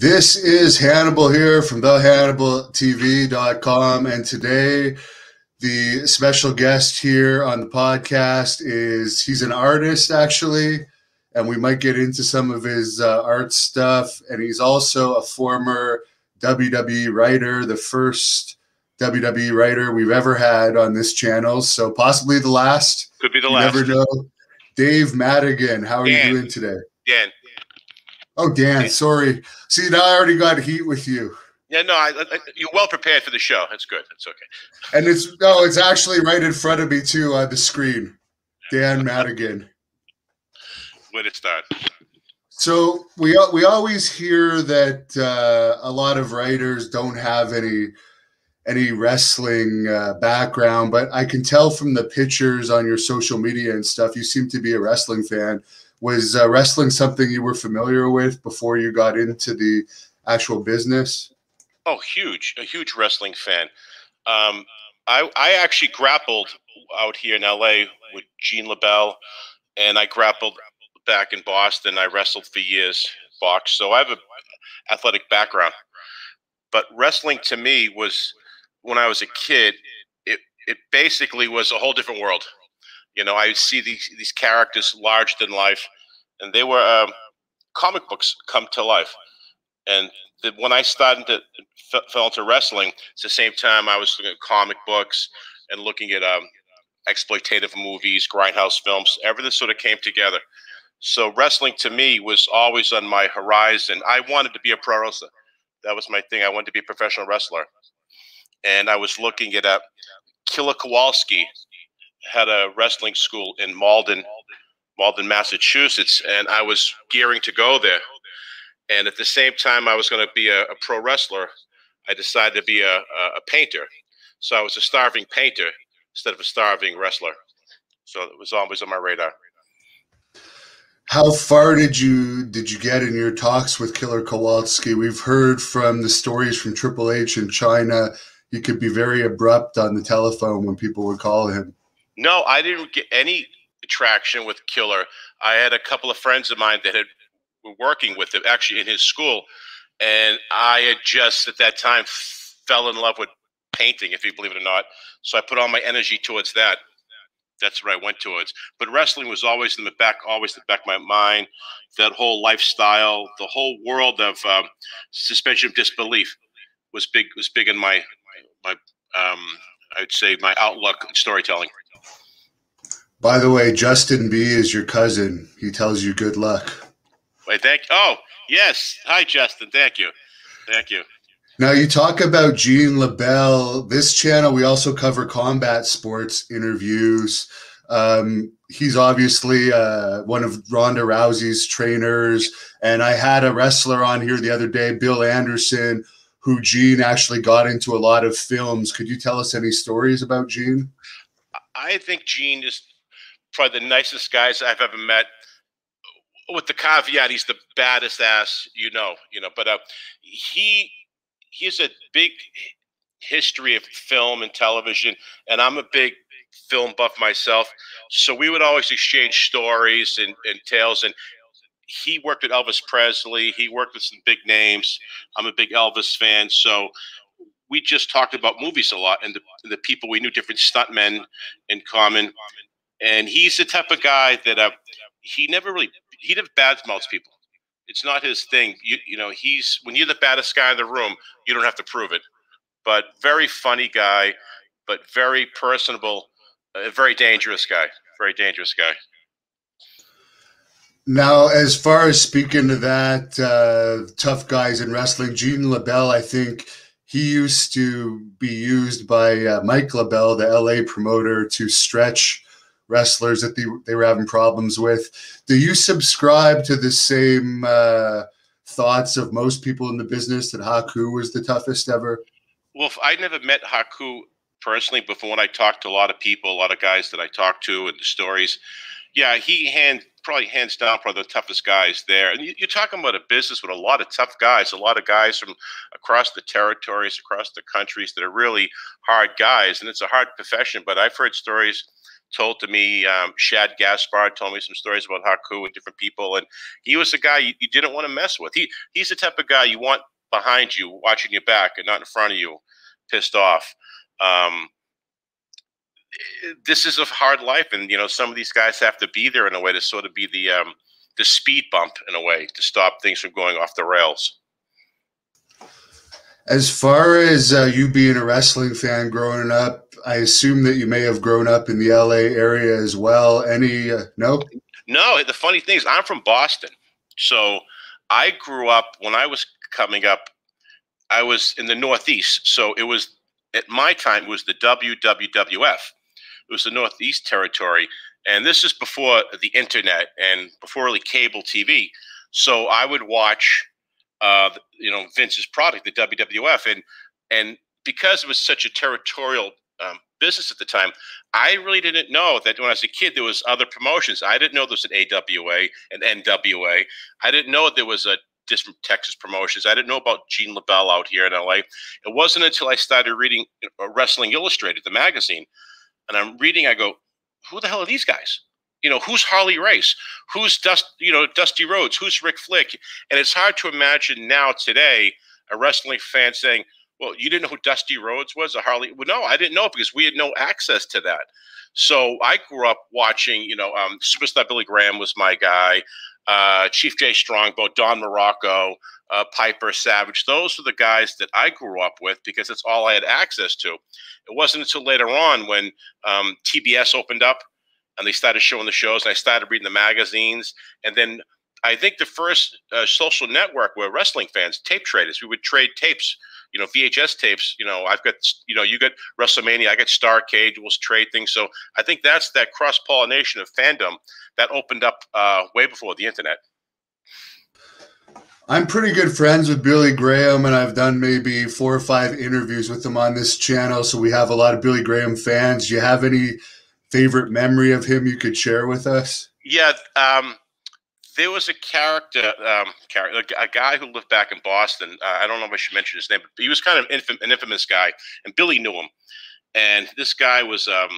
This is Hannibal here from thehannibaltv.com. And today, the special guest here on the podcast is he's an artist, actually. And we might get into some of his uh, art stuff. And he's also a former WWE writer, the first WWE writer we've ever had on this channel. So possibly the last. Could be the You last. never know. Dave Madigan, how are Dan. you doing today? Dan. Oh, Dan, sorry. See, now I already got heat with you. Yeah, no, I, I, you're well prepared for the show. That's good. That's okay. And it's no, it's actually right in front of me too on the screen. Dan Madigan. Where to start? So we we always hear that uh, a lot of writers don't have any any wrestling uh, background, but I can tell from the pictures on your social media and stuff, you seem to be a wrestling fan. Was uh, wrestling something you were familiar with before you got into the actual business? Oh, huge, a huge wrestling fan. Um, I I actually grappled out here in LA with Gene LeBell, and I grappled back in Boston. I wrestled for years, box. so I have a athletic background. But wrestling to me was when I was a kid. It it basically was a whole different world. You know, I see these these characters larger than life, and they were um, comic books come to life. And the, when I started to f- fell into wrestling, it's the same time I was looking at comic books and looking at um, exploitative movies, grindhouse films. Everything sort of came together. So wrestling to me was always on my horizon. I wanted to be a pro wrestler. That was my thing. I wanted to be a professional wrestler. And I was looking at uh, Killer Kowalski had a wrestling school in Malden, Malden, Massachusetts, and I was gearing to go there. And at the same time, I was going to be a, a pro wrestler. I decided to be a, a, painter. So I was a starving painter instead of a starving wrestler. So it was always on my radar. How far did you did you get in your talks with Killer Kowalski? We've heard from the stories from Triple H in Chyna. He could be very abrupt on the telephone when people would call him. No, I didn't get any traction with Killer. I had a couple of friends of mine that had were working with him actually in his school, and I had just at that time fell in love with painting, if you believe it or not. So I put all my energy towards that. That's what I went towards. But wrestling was always in the back, always in the back of my mind. That whole lifestyle, the whole world of um, suspension of disbelief was big. Was big in my my um, I'd say my outlook in storytelling. By the way, Justin B is your cousin. He tells you good luck. Wait, thank. Oh, yes. Hi, Justin. Thank you. Thank you. Now you talk about Gene LeBell. This channel we also cover combat sports interviews. Um, he's obviously uh, one of Ronda Rousey's trainers, and I had a wrestler on here the other day, Bill Anderson, who Gene actually got into a lot of films. Could you tell us any stories about Gene? I think Gene is probably the nicest guys I've ever met. With the caveat, he's the baddest ass you know, you know. But uh, he he has a big history of film and television, and I'm a big film buff myself. So we would always exchange stories and, and tales. And he worked with Elvis Presley. He worked with some big names. I'm a big Elvis fan, so we just talked about movies a lot and the, the people we knew, different stuntmen in common. And he's the type of guy that uh, he never really he never badmouths people. It's not his thing. You you know he's when you're the baddest guy in the room, you don't have to prove it. But very funny guy, but very personable, a very dangerous guy. Very dangerous guy. Now, as far as speaking to that, uh, tough guys in wrestling, Gene LeBell, I think he used to be used by uh, Mike LeBell, the LA promoter, to stretch wrestlers that they, they were having problems with. Do you subscribe to the same uh, thoughts of most people in the business that Haku was the toughest ever? Well, I never met Haku personally, but from when I talked to a lot of people, a lot of guys that I talked to, and the stories, yeah, he hand probably hands down probably the toughest guys there. And you're talking about a business with a lot of tough guys, a lot of guys from across the territories, across the countries that are really hard guys, and it's a hard profession. But I've heard stories told to me. Um, Shad Gaspard told me some stories about Haku and different people, and he was a guy you, you didn't want to mess with. He he's the type of guy you want behind you, watching your back, and not in front of you, pissed off. Um, this is a hard life, and you know some of these guys have to be there in a way to sort of be the um, the speed bump in a way to stop things from going off the rails. As far as uh, you being a wrestling fan growing up, I assume that you may have grown up in the LA area as well. Any uh, no? No. The funny thing is, I'm from Boston, so I grew up when I was coming up. I was in the Northeast, so it was at my time it was the WWWF. It was the Northeast Territory, and this is before the internet and before really cable TV. So I would watch, uh, you know, Vince's product, the WWF, and and because it was such a territorial um, business at the time, I really didn't know that when I was a kid there was other promotions. I didn't know there was an AWA, an NWA. I didn't know there was a different Texas promotions. I didn't know about Gene LeBell out here in LA. It wasn't until I started reading uh, Wrestling Illustrated, the magazine, and I'm reading. I go, who the hell are these guys? You know, who's Harley Race? Who's Dust? You know, Dusty Rhodes? Who's Rick Flick? And it's hard to imagine now today a wrestling fan saying, "Well, you didn't know who Dusty Rhodes was, or Harley?" Well, no, I didn't know because we had no access to that. So I grew up watching. You know, um, Superstar Billy Graham was my guy. Uh, Chief Jay Strongbow, Don Muraco, uh, Piper Savage. Those were the guys that I grew up with because that's all I had access to. It wasn't until later on when um, TBS opened up and they started showing the shows, and I started reading the magazines, and then I think the first uh, social network were wrestling fans, tape traders. We would trade tapes, you know, VHS tapes. You know, I've got, you know, you got WrestleMania, I got Starcade. We'll trade things. So I think that's that cross pollination of fandom that opened up uh, way before the internet. I'm pretty good friends with Billy Graham, and I've done maybe four or five interviews with him on this channel. So we have a lot of Billy Graham fans. Do you have any favorite memory of him you could share with us? Yeah, um, there was a character, um, a guy who lived back in Boston. Uh, I don't know if I should mention his name, but he was kind of infam- an infamous guy, and Billy knew him. And this guy was um,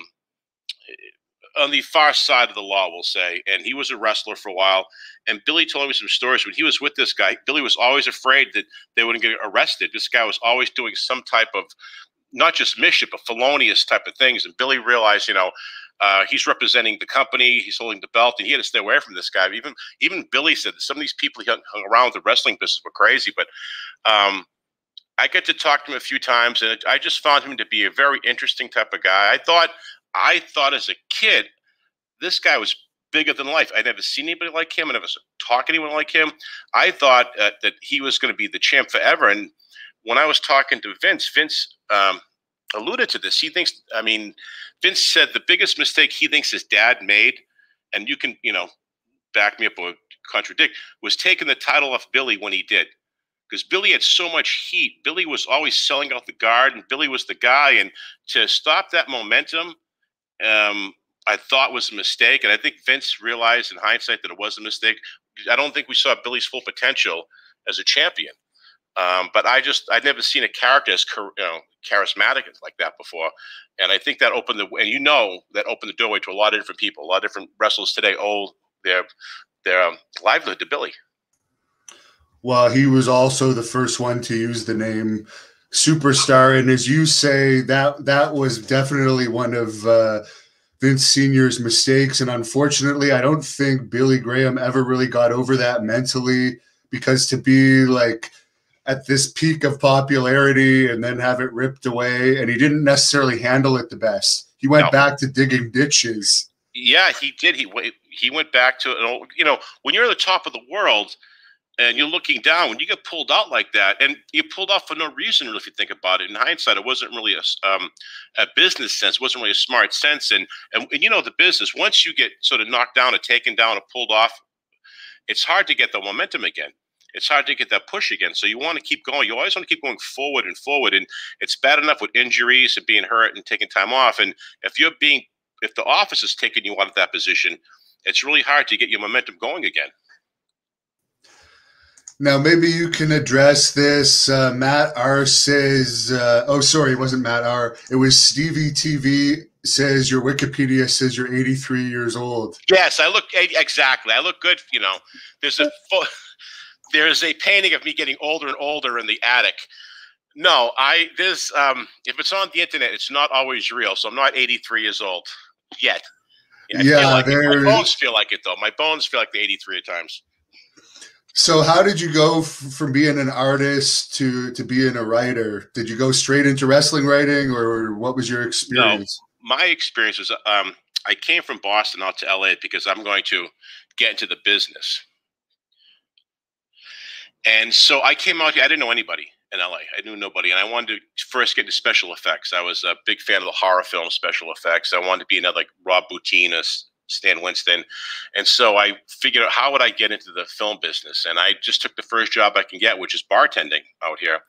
on the far side of the law, we'll say. And he was a wrestler for a while. And Billy told me some stories when he was with this guy. Billy was always afraid that they wouldn't get arrested. This guy was always doing some type of not just mischief, but felonious type of things. And Billy realized, you know, uh, he's representing the company. He's holding the belt, and he had to stay away from this guy. Even even Billy said that some of these people he hung, hung around the wrestling business were crazy. But um, I get to talk to him a few times, and I just found him to be a very interesting type of guy. I thought I thought as a kid, this guy was bigger than life. I'd never seen anybody like him. I never talked to anyone like him. I thought uh, that he was going to be the champ forever. And when I was talking to Vince, Vince um, alluded to this. He thinks, I mean, Vince said the biggest mistake he thinks his dad made, and you can, you know, back me up or contradict, was taking the title off Billy when he did because Billy had so much heat. Billy was always selling out the guard, and Billy was the guy. And to stop that momentum um, I thought was a mistake. And I think Vince realized in hindsight that it was a mistake. I don't think we saw Billy's full potential as a champion. Um, but I just I'd never seen a character as you know, charismatic like that before, and I think that opened the and you know that opened the doorway to a lot of different people. A lot of different wrestlers today owe their their um, livelihood to Billy. Well, he was also the first one to use the name superstar. And as you say, that that was definitely one of uh, Vince Senior's mistakes. And unfortunately, I don't think Billy Graham ever really got over that mentally because to be like at this peak of popularity and then have it ripped away, and he didn't necessarily handle it the best. He went no. back to digging ditches. Yeah, he did. He he went back to an old. You know, when you're at the top of the world and you're looking down when you get pulled out like that and you pulled out for no reason if you think about it in hindsight it wasn't really a, um, a business sense it wasn't really a smart sense and, and, and you know the business once you get sort of knocked down or taken down or pulled off it's hard to get the momentum again it's hard to get that push again so you want to keep going you always want to keep going forward and forward and it's bad enough with injuries and being hurt and taking time off and if you're being if the office is taking you out of that position it's really hard to get your momentum going again now, maybe you can address this. Uh, Matt R says, uh, oh, sorry, it wasn't Matt R. It was Stevie TV says your Wikipedia says you're 83 years old. Yes, I look exactly. I look good. You know, there's a there's a painting of me getting older and older in the attic. No, I this um, if it's on the internet, it's not always real. So I'm not 83 years old yet. Yeah, yeah like my bones feel like it though. My bones feel like the 83 at times. So how did you go from being an artist to to being a writer? Did you go straight into wrestling writing, or what was your experience? No, my experience was um, I came from Boston out to LA because I'm going to get into the business, and so I came out here. I didn't know anybody in LA. I knew nobody, and I wanted to first get into special effects. I was a big fan of the horror film special effects. I wanted to be another like Rob Bottin, Stan Winston. And so I figured out how would I get into the film business. And I just took the first job I can get, which is bartending out here.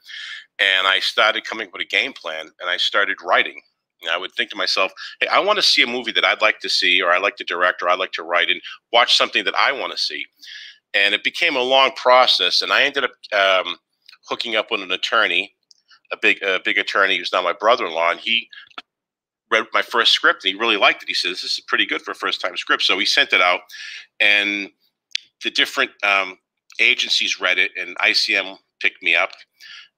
And I started coming up with a game plan and I started writing. And I would think to myself, hey, I want to see a movie that I'd like to see, or I like to direct, or I like to write, and watch something that I want to see. And it became a long process. And I ended up um, hooking up with an attorney, a big, a big attorney who's now my brother in law. And he read my first script and he really liked it. He said, "This is pretty good for a first time script." So he sent it out, and the different um, agencies read it, and ICM picked me up,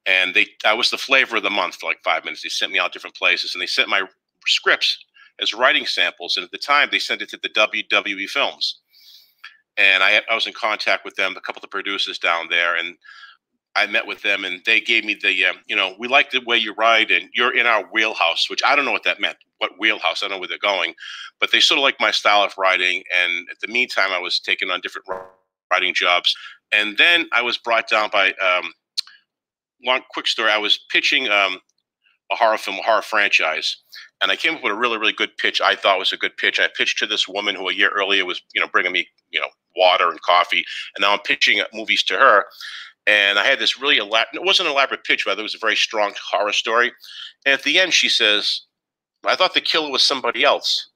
and they I was the flavor of the month for like five minutes. They sent me out different places, and they sent my scripts as writing samples. And at the time, they sent it to the WWE Films, and I, I was in contact with them, a couple of the producers down there, and I met with them and they gave me the, um, you know, we like the way you ride, and you're in our wheelhouse, which I don't know what that meant. What wheelhouse? I don't know where they're going, but they sort of like my style of riding, And at the meantime, I was taking on different writing jobs. And then I was brought down by, um, long, quick story. I was pitching um, a horror film, a horror franchise. And I came up with a really, really good pitch. I thought was a good pitch. I pitched to this woman who a year earlier was, you know, bringing me, you know, water and coffee. And now I'm pitching movies to her and I had this really elaborate, it wasn't an elaborate pitch, but it was a very strong horror story. And at the end, she says, I thought the killer was somebody else.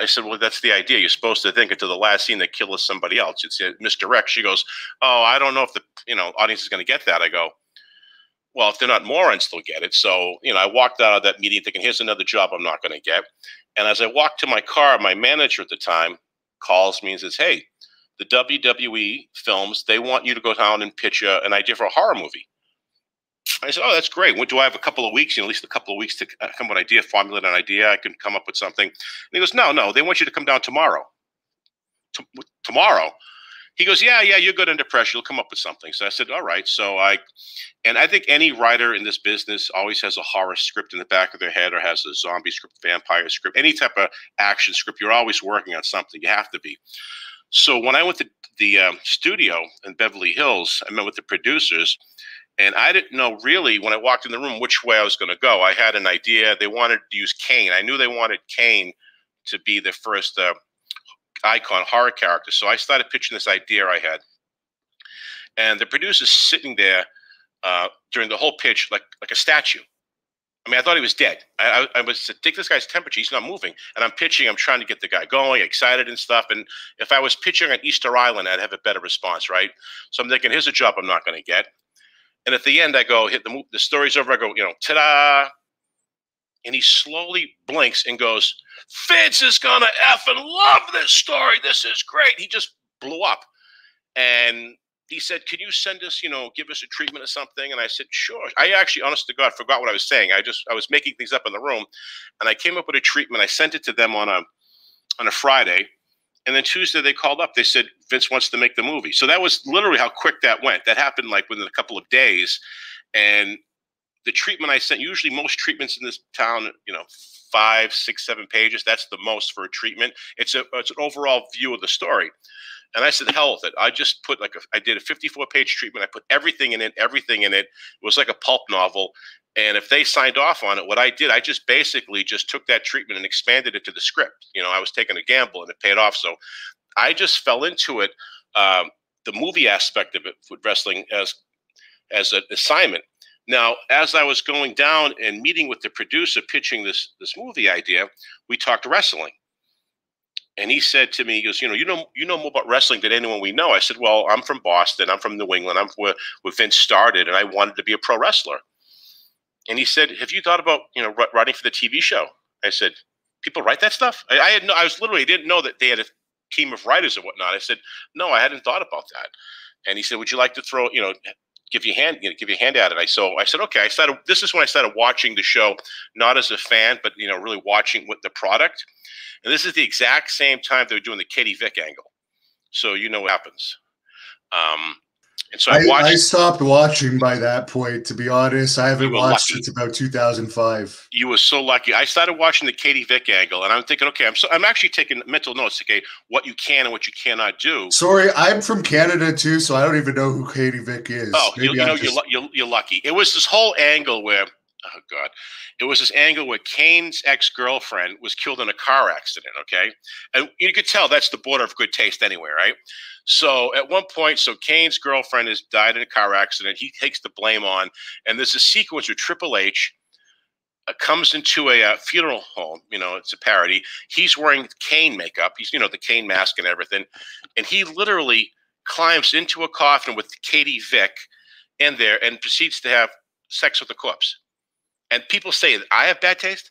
I said, well, that's the idea. You're supposed to think until the last scene that killer is somebody else. It's a misdirect. She goes, oh, I don't know if the you know audience is going to get that. I go, well, if they're not morons, they'll get it. So, you know, I walked out of that meeting thinking, here's another job I'm not going to get. And as I walked to my car, my manager at the time calls me and says, hey, the WWE films, they want you to go down and pitch a, an idea for a horror movie. I said, "Oh, that's great. What do I have a couple of weeks? You know, at least a couple of weeks to uh, come up with an idea, formulate an idea. I can come up with something." And he goes, "No, no, they want you to come down tomorrow." T- tomorrow, he goes, "Yeah, yeah, you're good under pressure. You'll come up with something." So I said, "All right." So I, and I think any writer in this business always has a horror script in the back of their head, or has a zombie script, vampire script, any type of action script. You're always working on something. You have to be. So when I went to the um, studio in Beverly Hills, I met with the producers, and I didn't know really when I walked in the room which way I was going to go. I had an idea. They wanted to use Kane. I knew they wanted Kane to be the first uh, icon horror character. So I started pitching this idea I had, and the producer's sitting there uh, during the whole pitch like like a statue. I mean, I thought he was dead. I, I, I was take this guy's temperature; he's not moving. And I'm pitching. I'm trying to get the guy going, excited and stuff. And if I was pitching on Easter Island, I'd have a better response, right? So I'm thinking, here's a job I'm not going to get. And at the end, I go, hit the the story's over. I go, you know, ta-da! And he slowly blinks and goes, Vince is gonna effing love this story. This is great. He just blew up. And he said, "Can you send us, you know, give us a treatment or something?" And I said, "Sure." I actually, honest to God, forgot what I was saying. I just I was making things up in the room, and I came up with a treatment. I sent it to them on a on a Friday, and then Tuesday they called up. They said Vince wants to make the movie. So that was literally how quick that went. That happened like within a couple of days, and the treatment I sent. Usually, most treatments in this town, you know, five, six, seven pages. That's the most for a treatment. It's a it's an overall view of the story. And I said, hell with it. I just put like a, I did a 54 page treatment. I put everything in it, everything in it. It was like a pulp novel. And if they signed off on it, what I did, I just basically just took that treatment and expanded it to the script. You know, I was taking a gamble and it paid off. So I just fell into it, um, the movie aspect of it with wrestling as as an assignment. Now, as I was going down and meeting with the producer pitching this this movie idea, we talked wrestling and he said to me, he goes, you know, you know, you know more about wrestling than anyone we know. I said, well, I'm from Boston. I'm from New England. I'm where, where Vince started, and I wanted to be a pro wrestler. And he said, have you thought about, you know, writing for the TV show? I said, people write that stuff? I, I had no, I was literally didn't know that they had a team of writers and whatnot. I said, no, I hadn't thought about that. And he said, would you like to throw, you know, give you a hand, you know, give you a hand at it. I so I said, okay. I started. This is when I started watching the show, not as a fan, but you know, really watching with the product. And this is the exact same time they were doing the Katie Vick angle. So you know what happens. Um, and so I, watched, I, stopped watching by that point. To be honest, I haven't watched lucky. since about 2005. You were so lucky. I started watching the Katie Vick angle, and I'm thinking, okay, I'm so I'm actually taking mental notes. Okay, what you can and what you cannot do. Sorry, I'm from Canada too, so I don't even know who Katie Vick is. Oh, you, you know, just... you're, you're, you're lucky. It was this whole angle where oh god it was this angle where kane's ex-girlfriend was killed in a car accident okay? And you could tell that's the border of good taste anyway right? So at one point so kane's girlfriend has died in a car accident he takes the blame on and there's a sequence where triple h uh, comes into a uh, funeral home you know it's a parody he's wearing kane makeup he's you know the kane mask and everything and he literally climbs into a coffin with katie vick in there and proceeds to have sex with the corpse and people say that I have bad taste,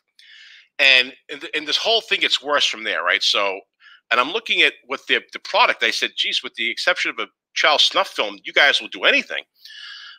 and and this whole thing gets worse from there, right? So, and I'm looking at what the the product. I said, geez, with the exception of a child snuff film, you guys will do anything.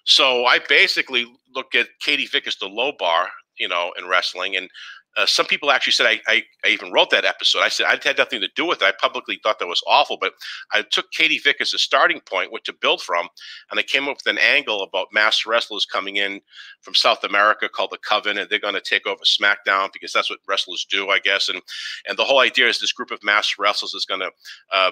So I basically look at Katie Vick as the low bar, you know, in wrestling, and uh, some people actually said I, I, I, even wrote that episode. I said I had nothing to do with it. I publicly thought that was awful, but I took Katie Vick as a starting point, what to build from, and I came up with an angle about mass wrestlers coming in from South America called the Coven, and they're going to take over SmackDown because that's what wrestlers do, I guess. And and the whole idea is this group of mass wrestlers is going to uh,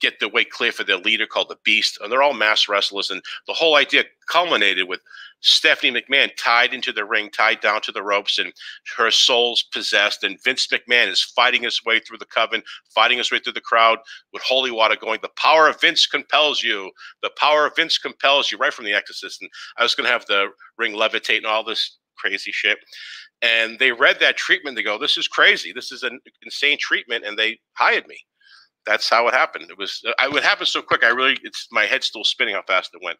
get the way clear for their leader called the Beast, and they're all mass wrestlers. And the whole idea culminated with Stephanie McMahon tied into the ring, tied down to the ropes, and her soul's possessed. And Vince McMahon is fighting his way through the coven, fighting his way through the crowd with holy water going, The power of Vince compels you. The power of Vince compels you, right from The Exorcist. And I was going to have the ring levitate and all this crazy shit. And they read that treatment. They go, This is crazy. This is an insane treatment. And they hired me. That's how it happened. It was, it would happen so quick. I really, it's my head's still spinning how fast it went.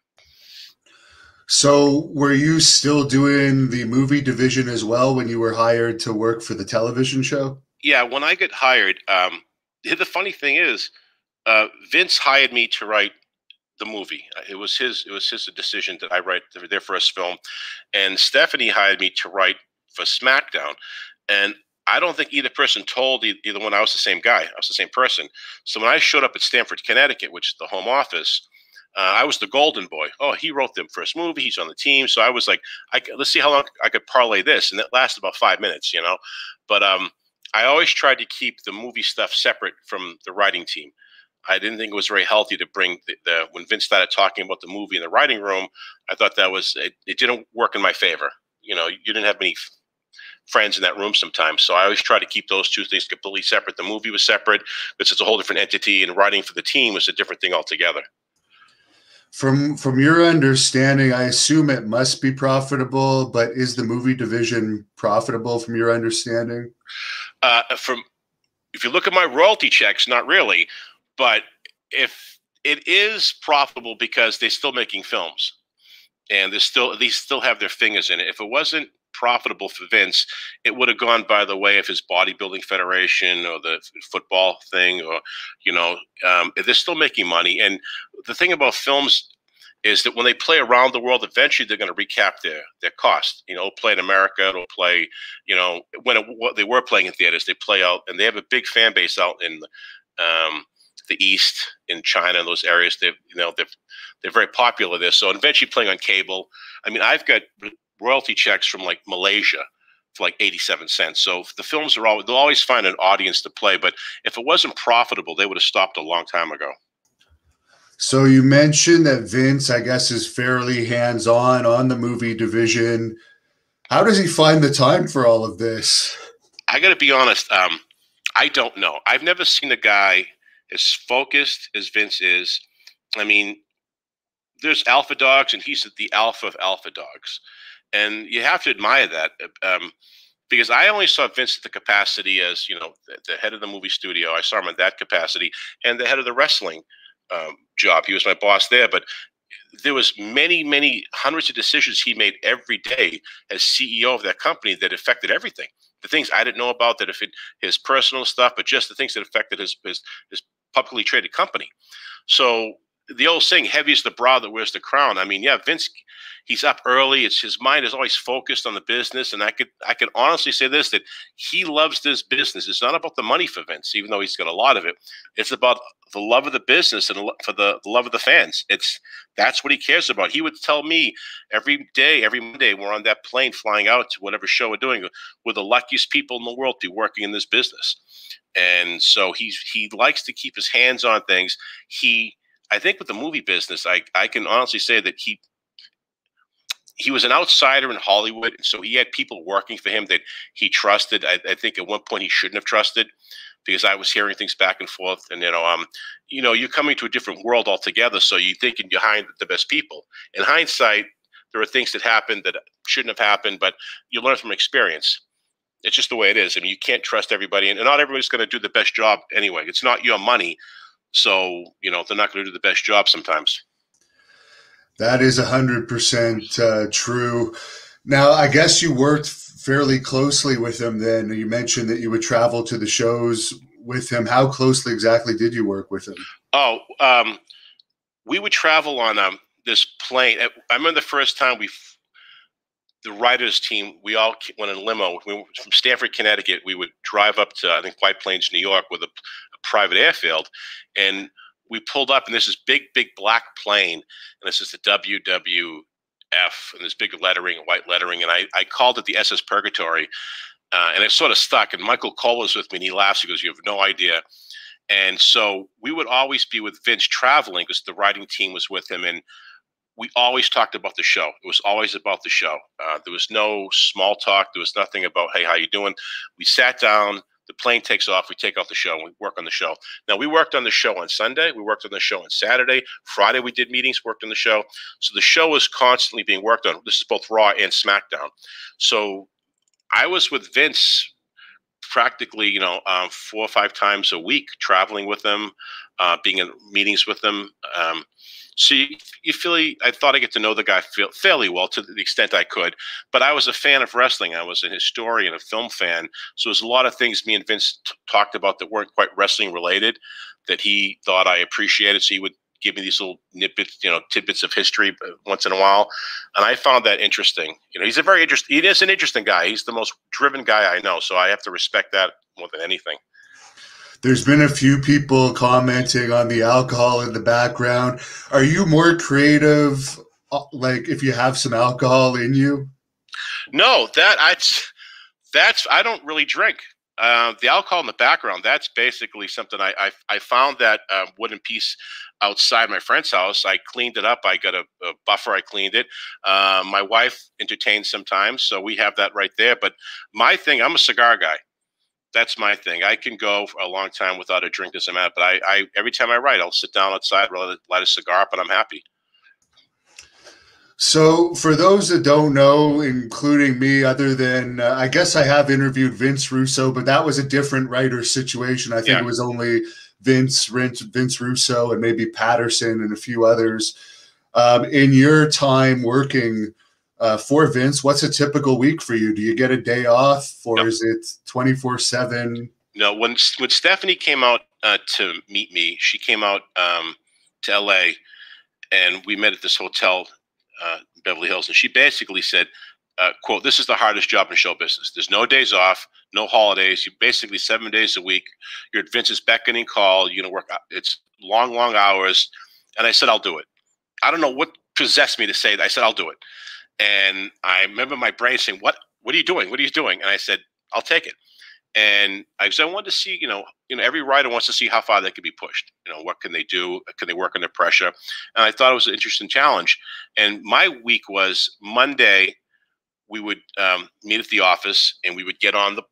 So, were you still doing the movie division as well when you were hired to work for the television show? Yeah, when I get hired, um, the funny thing is, uh, Vince hired me to write the movie. Uh, it was his. It was his decision that I write their first film, and Stephanie hired me to write for SmackDown. And I don't think either person told either one I was the same guy. I was the same person. So when I showed up at Stamford, Connecticut, which is the home office, uh, I was the golden boy. Oh, he wrote the first movie. He's on the team. So I was like, I, let's see how long I could parlay this. And it lasted about five minutes, you know. But um, I always tried to keep the movie stuff separate from the writing team. I didn't think it was very healthy to bring the, the when Vince started talking about the movie in the writing room. I thought that was it, it didn't work in my favor. You know, you didn't have many friends in that room sometimes. So I always try to keep those two things completely separate. The movie was separate because it's a whole different entity, and writing for the team was a different thing altogether. From from your understanding, I assume it must be profitable, but is the movie division profitable from your understanding? Uh, from if you look at my royalty checks, not really, but if it is profitable because they're still making films and they're still they still have their fingers in it. If it wasn't profitable for Vince, it would have gone by the way of his bodybuilding federation or the football thing, or you know, um, they're still making money. And the thing about films is that when they play around the world, eventually they're going to recap their their cost. You know, play in America, it'll play. You know, when it, what they were playing in theaters, they play out, and they have a big fan base out in. Um, the East in China those areas, they you know they're they're very popular there. So eventually playing on cable. I mean, I've got royalty checks from like Malaysia for like 87 cents. So the films are always, they'll always find an audience to play. But if it wasn't profitable, they would have stopped a long time ago. So you mentioned that Vince, I guess, is fairly hands on on the movie division. How does he find the time for all of this? I got to be honest. Um, I don't know. I've never seen a guy as focused as Vince is. I mean, there's alpha dogs, and he's the alpha of alpha dogs and you have to admire that um, because I only saw Vince at the capacity as you know the, the, head of the movie studio. I saw him in that capacity, and the head of the wrestling um, job. He was my boss there, but there was many, many hundreds of decisions he made every day as CEO of that company that affected everything. the things I didn't know about that if it his personal stuff, but just the things that affected his his, his publicly traded company. So the old saying, "Heavy is the brow that wears the crown." I mean, yeah, Vince, he's up early. It's his mind is always focused on the business, and I could I could honestly say this that he loves this business. It's not about the money for Vince, even though he's got a lot of it. It's about the love of the business and for the, the love of the fans. It's that's what he cares about. He would tell me every day, every Monday, we're on that plane flying out to whatever show we're doing. We're the luckiest people in the world to be working in this business, and so he's he likes to keep his hands on things. He I think with the movie business, I I can honestly say that he he was an outsider in Hollywood, and so he had people working for him that he trusted. I, I, think at one point he shouldn't have trusted because I was hearing things back and forth, and you know, um, you know, you're coming to a different world altogether, so you think you're behind the best people. In hindsight, there are things that happened that shouldn't have happened, but you learn from experience. It's just the way it is. I mean, you can't trust everybody, and not everybody's going to do the best job anyway. It's not your money so, you know, they're not going to do the best job sometimes. That is 100% uh, true. Now, I guess you worked fairly closely with him then. You mentioned that you would travel to the shows with him. How closely exactly did you work with him? Oh, um, we would travel on um, this plane. I remember the first time we, the writers team, we all went in limo. We from Stamford, Connecticut. We would drive up to I think White Plains, New York, with a, private airfield, and we pulled up, and this is big, big black plane, and this is the WWF, and this big lettering, white lettering, and I, I called it the SS Purgatory, uh, and it sort of stuck. And Michael Cole was with me, and he laughs. He goes, "You have no idea." And so we would always be with Vince traveling because the writing team was with him, and we always talked about the show. It was always about the show. Uh, there was no small talk. There was nothing about, "Hey, how you doing?" We sat down the plane takes off, we take off the show, we work on the show. Now, we worked on the show on Sunday, we worked on the show on Saturday, Friday, we did meetings, worked on the show. So the show is constantly being worked on. This is both Raw and SmackDown. So I was with Vince practically, you know, um, four or five times a week, traveling with them, uh, being in meetings with them. Um, so you, you feel I thought I get to know the guy fairly well to the extent I could, but I was a fan of wrestling. I was a historian, a film fan. So there's a lot of things me and Vince talked about that weren't quite wrestling related that he thought I appreciated. So he would give me these little nitbits, you know, tidbits of history uh, once in a while, and I found that interesting. You know, he's a very interesting. He is an interesting guy. He's the most driven guy I know, so I have to respect that more than anything. There's been a few people commenting on the alcohol in the background. Are you more creative, uh, like if you have some alcohol in you? No, that I that's I don't really drink. Uh, the alcohol in the background that's basically something I I, I found that uh, wooden piece outside my friend's house. I cleaned it up. I got a, a buffer. I cleaned it. Uh, my wife entertains sometimes, so we have that right there. But my thing, I'm a cigar guy that's my thing. I can go for a long time without a drink as I'm at, but I, I every time I write, I'll sit down outside, light a cigar up, and I'm happy. So, for those that don't know, including me, other than uh, I guess I have interviewed Vince Russo, but that was a different writer situation. I think yeah. it was only Vince, Vince Russo, and maybe Patterson and a few others. Um, in your time working uh, for Vince, what's a typical week for you? Do you get a day off, or nope. is it twenty four seven? No. When when Stephanie came out uh, to meet me, she came out um, to L.A. and we met at this hotel, uh, Beverly Hills, and she basically said, uh, "quote This is the hardest job in show business. There's no days off, no holidays. You basically seven days a week. You're at Vince's beckoning call. You're gonna work. Uh, it's long, long hours." And I said, "I'll do it." I don't know what possessed me to say that. I said, "I'll do it." And I remember my brain saying, "What? What are you doing? What are you doing?" And I said, "I'll take it." And I, I wanted to see, you know, you know, every rider wants to see how far they can be pushed. You know, what can they do? Can they work under pressure? And I thought it was an interesting challenge. And my week was Monday. We would um, meet at the office, and we would get on the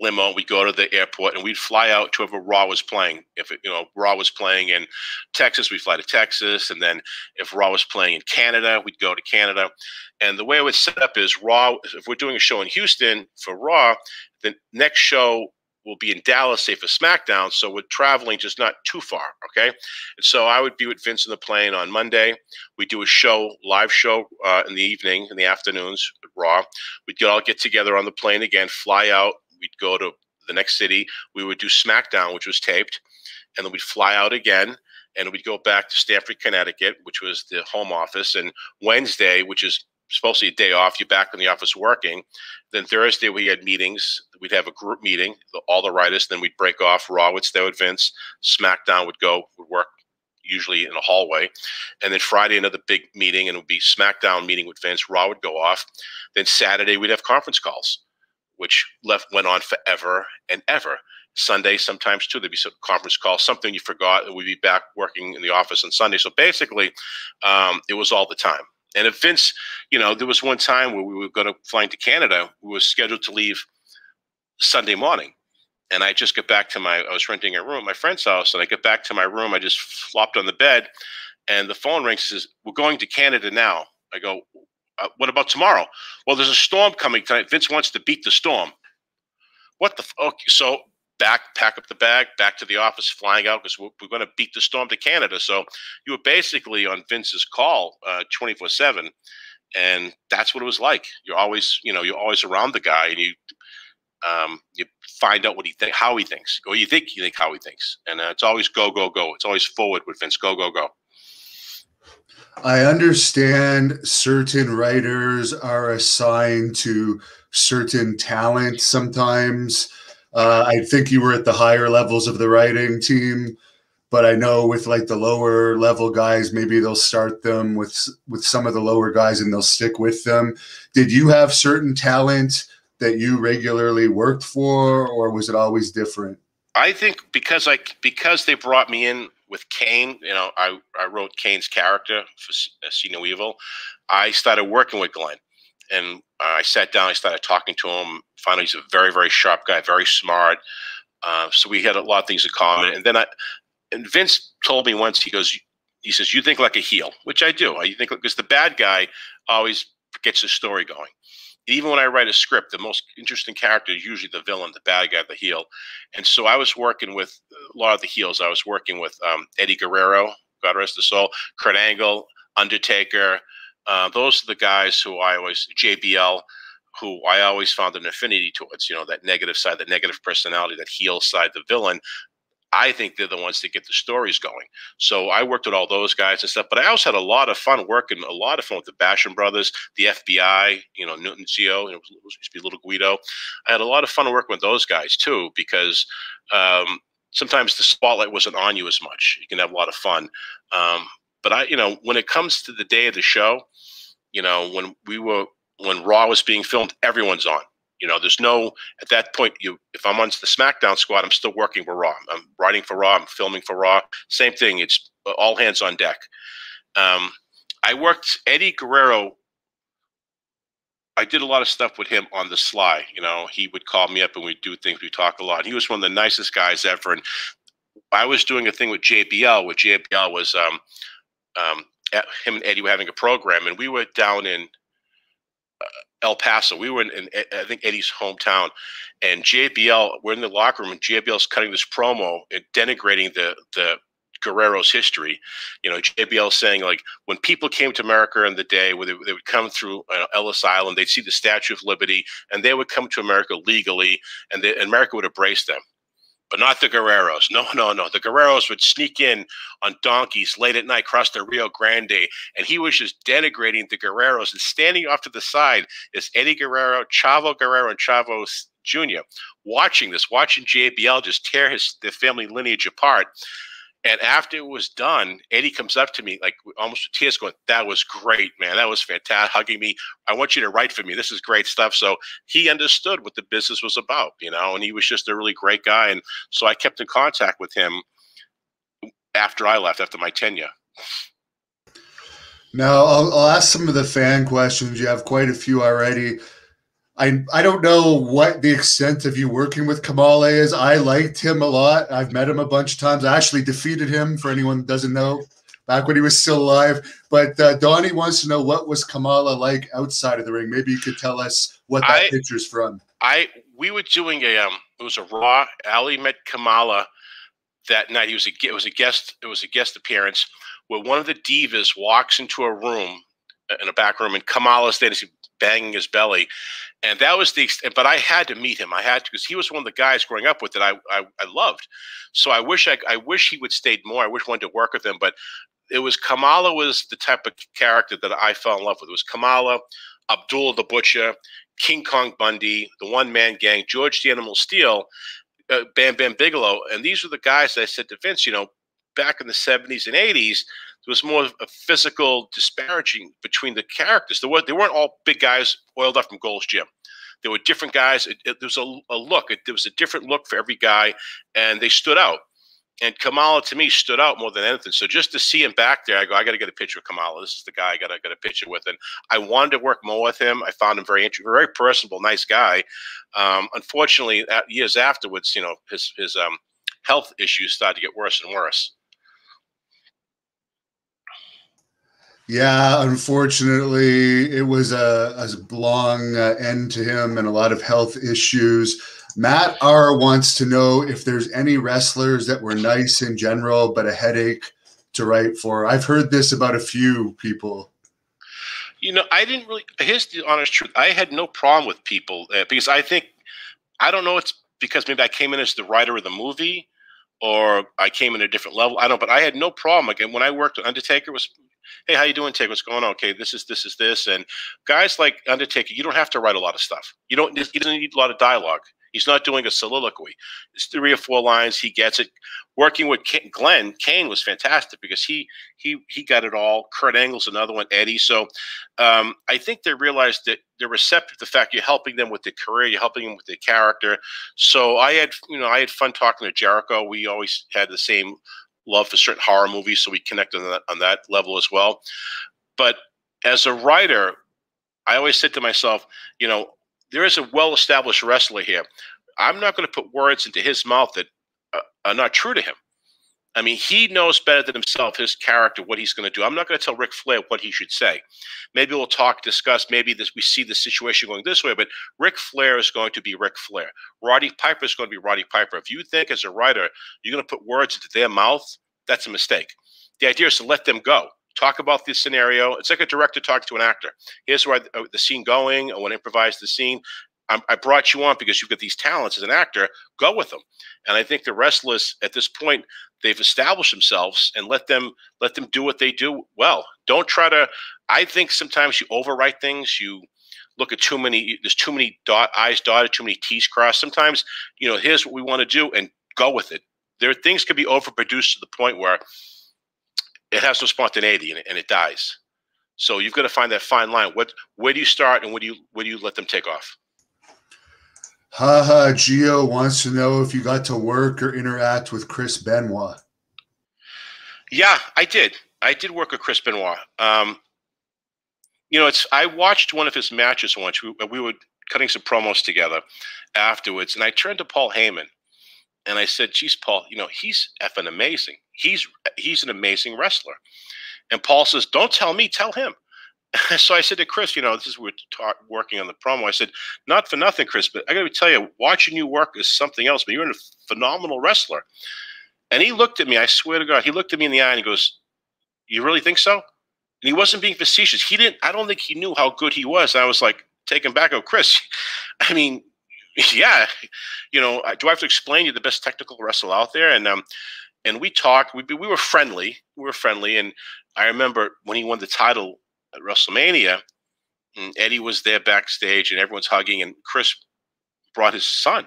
limo. We'd go to the airport and we'd fly out to wherever Raw was playing. If it, you know Raw was playing in Texas, we'd fly to Texas, and then if Raw was playing in Canada, we'd go to Canada. And the way it was set up is Raw. If we're doing a show in Houston for Raw, the next show will be in Dallas, say for SmackDown. So we're traveling just not too far. Okay. And so I would be with Vince in the plane on Monday. We do a show, live show uh, in the evening, in the afternoons, Raw. We'd all get together on the plane again, fly out. We'd go to the next city. We would do SmackDown, which was taped. And then we'd fly out again and we'd go back to Stamford, Connecticut, which was the home office. And Wednesday, which is supposed to be a day off, you're back in the office working. Then Thursday we had meetings. We'd have a group meeting, all the writers. Then we'd break off. Raw would stay with Vince. SmackDown would go would work usually in a hallway. And then Friday another big meeting, and it would be SmackDown meeting with Vince. Raw would go off. Then Saturday we'd have conference calls, which left went on forever and ever. Sunday sometimes too. There'd be some conference call, something you forgot, and we'd be back working in the office on Sunday. So basically, um, it was all the time. And if Vince, you know, there was one time where we were going to fly into Canada, we were scheduled to leave Sunday morning. And I just got back to my, I was renting a room at my friend's house, and I get back to my room. I just flopped on the bed, and the phone rings says, We're going to Canada now. I go, uh, What about tomorrow? Well, there's a storm coming tonight. Vince wants to beat the storm. What the? F- okay, so back, pack up the bag, back to the office, flying out because we're, we're going to beat the storm to Canada. So you were basically on Vince's call uh, 24 7. And that's what it was like. You're always, you know, you're always around the guy and you, um, you find out what he think, how he thinks, or you think you think how he thinks, and uh, it's always go, go, go. It's always forward with Vince, go, go, go. I understand certain writers are assigned to certain talent sometimes uh, I think you were at the higher levels of the writing team, but I know with like the lower level guys, maybe they'll start them with with some of the lower guys and they'll stick with them. Did you have certain talent that you regularly worked for, or was it always different? I think because I because they brought me in with Kane, you know, I, I wrote Kane's character for See No Evil. I started working with Glenn and uh, I sat down. I started talking to him. Finally, he's a very, very sharp guy, very smart. Uh, so we had a lot of things in common. And then I, and Vince told me once, he goes, he says, "You think like a heel," which I do. I think because the bad guy always gets the story going. Even when I write a script, the most interesting character is usually the villain, the bad guy, the heel. And so I was working with a lot of the heels. I was working with um, Eddie Guerrero, God rest his soul, Kurt Angle, Undertaker, uh, those are the guys who I always JBL, who I always found an affinity towards. You know, that negative side, that negative personality, that heel side, the villain. I think they're the ones that get the stories going. So I worked with all those guys and stuff, but I also had a lot of fun working, a lot of fun with the Basham brothers, the FBI, you know, Newton Nunzio, it, was, it used to be Little Guido. I had a lot of fun working with those guys too, because um, sometimes the spotlight wasn't on you as much. You can have a lot of fun. Um, but I, you know, when it comes to the day of the show, you know, when we were when Raw was being filmed, everyone's on. You know, there's no at that point. You, if I'm on the SmackDown squad, I'm still working for Raw. I'm writing for Raw. I'm filming for Raw. Same thing. It's all hands on deck. Um, I worked Eddie Guerrero. I did a lot of stuff with him on the sly. You know, he would call me up and we'd do things. We talk a lot. He was one of the nicest guys ever. And I was doing a thing with JBL. With JBL was um, um, him and Eddie were having a program, and we were down in El Paso. We were in, in, I think Eddie's hometown, and JBL. We're in the locker room, and JBL's cutting this promo and denigrating the the Guerrero's history. You know, JBL saying like when people came to America in the day where they, they would come through uh, Ellis Island, they'd see the Statue of Liberty, and they would come to America legally, and, they, and America would embrace them but not the Guerreros. No, no, no. The Guerreros would sneak in on donkeys late at night across the Rio Grande, and he was just denigrating the Guerreros. And standing off to the side is Eddie Guerrero, Chavo Guerrero, and Chavo Jr. watching this, watching JBL just tear his the family lineage apart. And after it was done, Eddie comes up to me like almost with tears, going, "That was great, man. That was fantastic." Hugging me. I want you to write for me. This is great stuff. So he understood what the business was about, you know, and he was just a really great guy. And so I kept in contact with him after I left, after my tenure. Now I'll, I'll ask some of the fan questions. You have quite a few already. I I don't know what the extent of you working with Kamala is. I liked him a lot. I've met him a bunch of times. I actually defeated him. For anyone that doesn't know, back when he was still alive. But uh, Donnie wants to know what was Kamala like outside of the ring. Maybe you could tell us what that I, picture's from. I we were doing a um, it was a Raw. Ali met Kamala that night. He was a it was a guest. It was a guest appearance where one of the divas walks into a room in a back room and Kamala's there He's banging his belly. And that was the, extent, but I had to meet him. I had to, because he was one of the guys growing up with that I, I, I loved. So I wish I, I wish he would stayed more. I wish I wanted to work with him, but it was Kamala was the type of character that I fell in love with. It was Kamala, Abdullah the Butcher, King Kong Bundy, the One Man Gang, George the Animal Steele, uh, Bam Bam Bigelow, and these were the guys that I said to Vince, you know, back in the 70s and 80s, there was more of a physical disparaging between the characters. There were they weren't all big guys oiled up from Gold's Gym. There were different guys. It, it, there was a, a look. It, there was a different look for every guy, and they stood out. And Kamala to me stood out more than anything. So just to see him back there, I go, I got to get a picture of Kamala. This is the guy I got to get a picture with. And I wanted to work more with him. I found him very interesting, very personable, nice guy. Um, unfortunately, years afterwards, you know, his his um, health issues started to get worse and worse. Yeah, unfortunately, it was a, a long uh, end to him and a lot of health issues. Matt R wants to know if there's any wrestlers that were nice in general, but a headache to write for. I've heard this about a few people. You know, I didn't really. Here's the honest truth. I had no problem with people uh, because I think I don't know. It's because maybe I came in as the writer of the movie, or I came in a different level. I don't. But I had no problem. Again, when I worked with Undertaker, was hey, how you doing, Take? What's going on? Okay, this is this is this, and guys like Undertaker, you don't have to write a lot of stuff. You don't. He doesn't need a lot of dialogue. He's not doing a soliloquy. It's three or four lines. He gets it. Working with Glenn Kane was fantastic because he he he got it all. Kurt Angle's another one. Eddie. So um, I think they realized that they're receptive to the fact you're helping them with their career, you're helping them with their character. So I had you know I had fun talking to Jericho. We always had the same love for certain horror movies, so we connect on that, on that level as well. But as a writer, I always said to myself, you know, there is a well-established wrestler here. I'm not going to put words into his mouth that uh, are not true to him. I mean, he knows better than himself his character, what he's going to do. I'm not going to tell Ric Flair what he should say. Maybe we'll talk, discuss. Maybe this we see the situation going this way, but Ric Flair is going to be Ric Flair. Roddy Piper is going to be Roddy Piper. If you think as a writer you're going to put words into their mouth, that's a mistake. The idea is to let them go. Talk about the scenario. It's like a director talking to an actor. Here's where the, uh, the scene going. I want to improvise the scene. I'm, i brought you on because you've got these talents as an actor. Go with them. And I think the wrestlers at this point they've established themselves and let them let them do what they do well. Don't try to. I think sometimes you overwrite things. You look at too many. There's too many dot, I's dotted, too many T's crossed. Sometimes you know here's what we want to do and go with it. There things can be overproduced to the point where it has no spontaneity and it, and it dies. So you've got to find that fine line. What where do you start and where do you where do you let them take off? Haha, Geo wants to know if you got to work or interact with Chris Benoit. Yeah, I did. I did work with Chris Benoit. Um, you know, it's I watched one of his matches once. We, we were cutting some promos together afterwards, and I turned to Paul Heyman and I said, "Geez, Paul, you know he's effing amazing. He's he's an amazing wrestler." And Paul says, "Don't tell me, tell him." so I said to Chris, you know, this is we're ta- working on the promo. I said, not for nothing, Chris, but I got to tell you, watching you work is something else. But you're a phenomenal wrestler. And he looked at me. I swear to God, he looked at me in the eye and he goes, "You really think so?" And he wasn't being facetious. He didn't. I don't think he knew how good he was. And I was like taken back. Oh, Chris, I mean, yeah, you know, do I have to explain you the best technical wrestler out there? And um, and we talked. We we were friendly. We were friendly. And I remember when he won the title at WrestleMania, Eddie was there backstage and everyone's hugging, and Chris brought his son.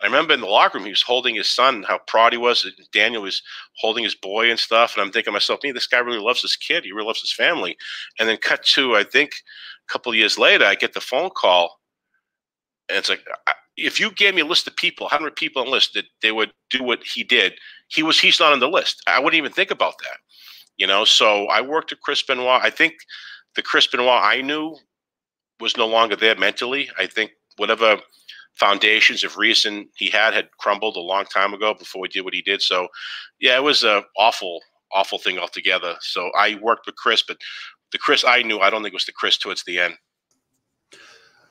I remember in the locker room, he was holding his son, how proud he was. Daniel was holding his boy and stuff. And I'm thinking to myself, me, this guy really loves his kid. He really loves his family. And then cut to, I think, a couple of years later, I get the phone call. And it's like, if you gave me a list of people, 100 people on the list that they would do what he did, he was he's not on the list. I wouldn't even think about that. You know, so I worked with Chris Benoit. I think the Chris Benoit I knew was no longer there mentally. I think whatever foundations of reason he had had crumbled a long time ago before he did what he did. So, yeah, it was a awful, awful thing altogether. So I worked with Chris, but the Chris I knew, I don't think was the Chris towards the end.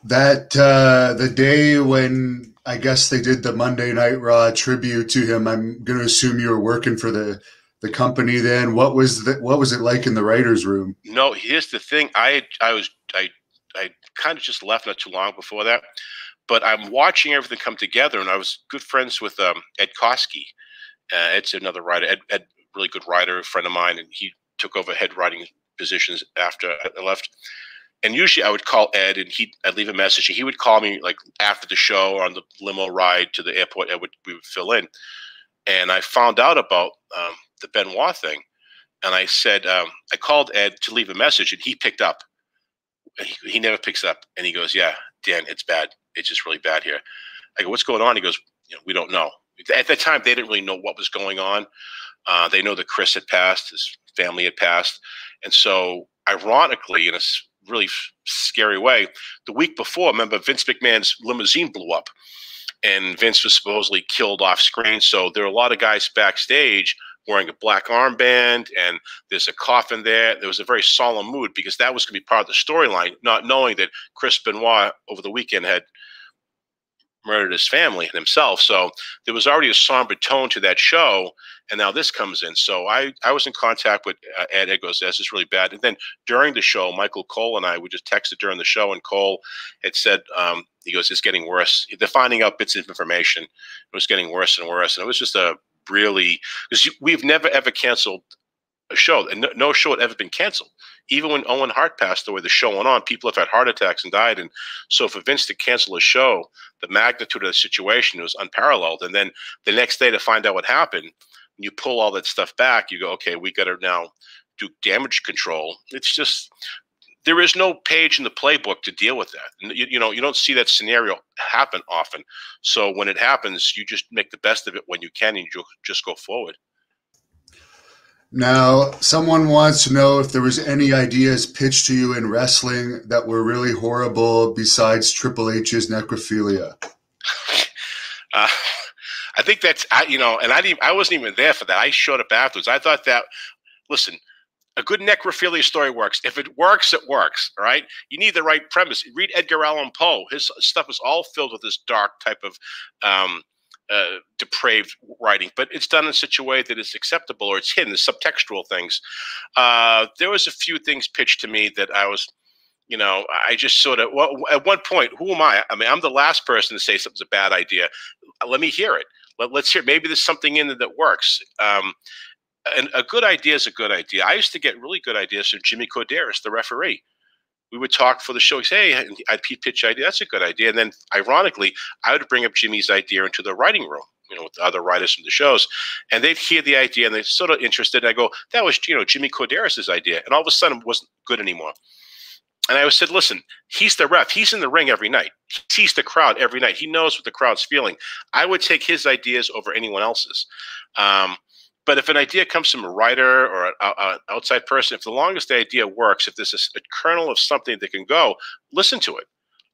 That uh, the day when I guess they did the Monday Night Raw tribute to him. I'm going to assume you were working for the the company then. What was the, what was it like in the writers' room? No, here's the thing. I I was I I kind of just left not too long before that, but I'm watching everything come together, and I was good friends with um, Ed Koskey. Uh, Ed's another writer. Ed, Ed, really good writer, a friend of mine, and he took over head writing positions after I left and usually I would call Ed and he I'd leave a message and he would call me like after the show or on the limo ride to the airport and would we would fill in. And I found out about um, the Benoit thing, and I said um, I called Ed to leave a message and he picked up. He, he never picks up and he goes, "Yeah, Dan, it's bad. It's just really bad here." I go, "What's going on?" He goes, you know, "We don't know." At that time, they didn't really know what was going on. Uh, they know that Chris had passed, his family had passed, and so ironically, in a really scary way. The week before, remember Vince McMahon's limousine blew up, and Vince was supposedly killed off screen. So there are a lot of guys backstage wearing a black armband, and there's a coffin there. There was a very solemn mood because that was going to be part of the storyline, not knowing that Chris Benoit over the weekend had murdered his family and himself. So there was already a somber tone to that show, and now this comes in. So I, I was in contact with uh, Ed. Ed goes, "This is really bad." And then during the show, Michael Cole and I we just texted during the show, and Cole had said, um, "He goes, it's getting worse. They're finding out bits of information. It was getting worse and worse, and it was just a really because we've never ever canceled a show, and no, no, show had ever been canceled. Even when Owen Hart passed away, the show went on. People have had heart attacks and died, and so for Vince to cancel a show, the magnitude of the situation was unparalleled. And then the next day to find out what happened, you pull all that stuff back. You go, okay, we got to now do damage control. It's just there is no page in the playbook to deal with that. You, you, know, you don't see that scenario happen often. So when it happens, you just make the best of it when you can, and you just go forward. Now, someone wants to know if there was any ideas pitched to you in wrestling that were really horrible besides Triple H's necrophilia. Uh, I think that's I, you know, and I didn't, I wasn't even there for that. I showed up afterwards. I thought that, listen, a good necrophilia story works. If it works, it works. Right? You need the right premise. Read Edgar Allan Poe. His stuff is all filled with this dark type of um, uh, depraved writing, but it's done in such a way that it's acceptable or it's hidden, the subtextual things. Uh, there was a few things pitched to me that I was, you know, I just sort of, well, at one point, who am I? I mean, I'm the last person to say something's a bad idea. Let me hear it. Let, us hear. Maybe there's something in it that works. Um, and a good idea is a good idea. I used to get really good ideas from Jimmy Korderas, the referee we would talk for the show. He'd say, hey, I'd pitch idea. That's a good idea. And then, ironically, I would bring up Jimmy's idea into the writing room, you know, with the other writers from the shows, and they'd hear the idea and they're sort of interested. And I go, that was, you know, Jimmy Korderas' idea, and all of a sudden, it wasn't good anymore. And I said, listen, he's the ref. He's in the ring every night. He sees the crowd every night. He knows what the crowd's feeling. I would take his ideas over anyone else's. Um, but if an idea comes from a writer or an outside person, if the longest the idea works, if there's a, a, kernel of something that can go, listen to it.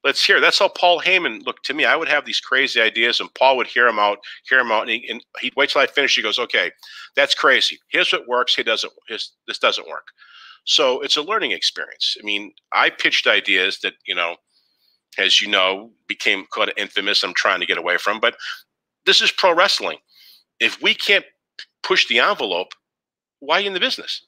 Let's hear. That's how Paul Heyman looked to me. I would have these crazy ideas, and Paul would hear them out, hear them out, and, he, and he'd wait till I finish. He goes, "Okay, that's crazy. Here's what works. He doesn't. His, this doesn't work." So it's a learning experience. I mean, I pitched ideas that you know, as you know, became quite infamous. I'm trying to get away from, but this is pro wrestling. If we can't push the envelope, why in the business?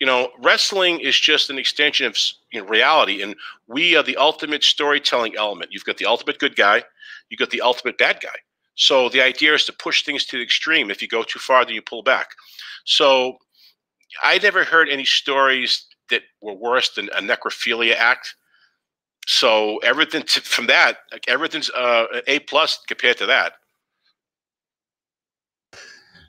You know, wrestling is just an extension of you know, reality, and we are the ultimate storytelling element. You've got the ultimate good guy, you've got the ultimate bad guy. So the idea is to push things to the extreme. If you go too far, then you pull back. So I never heard any stories that were worse than a necrophilia act. So everything to, from that, like everything's uh, a plus compared to that.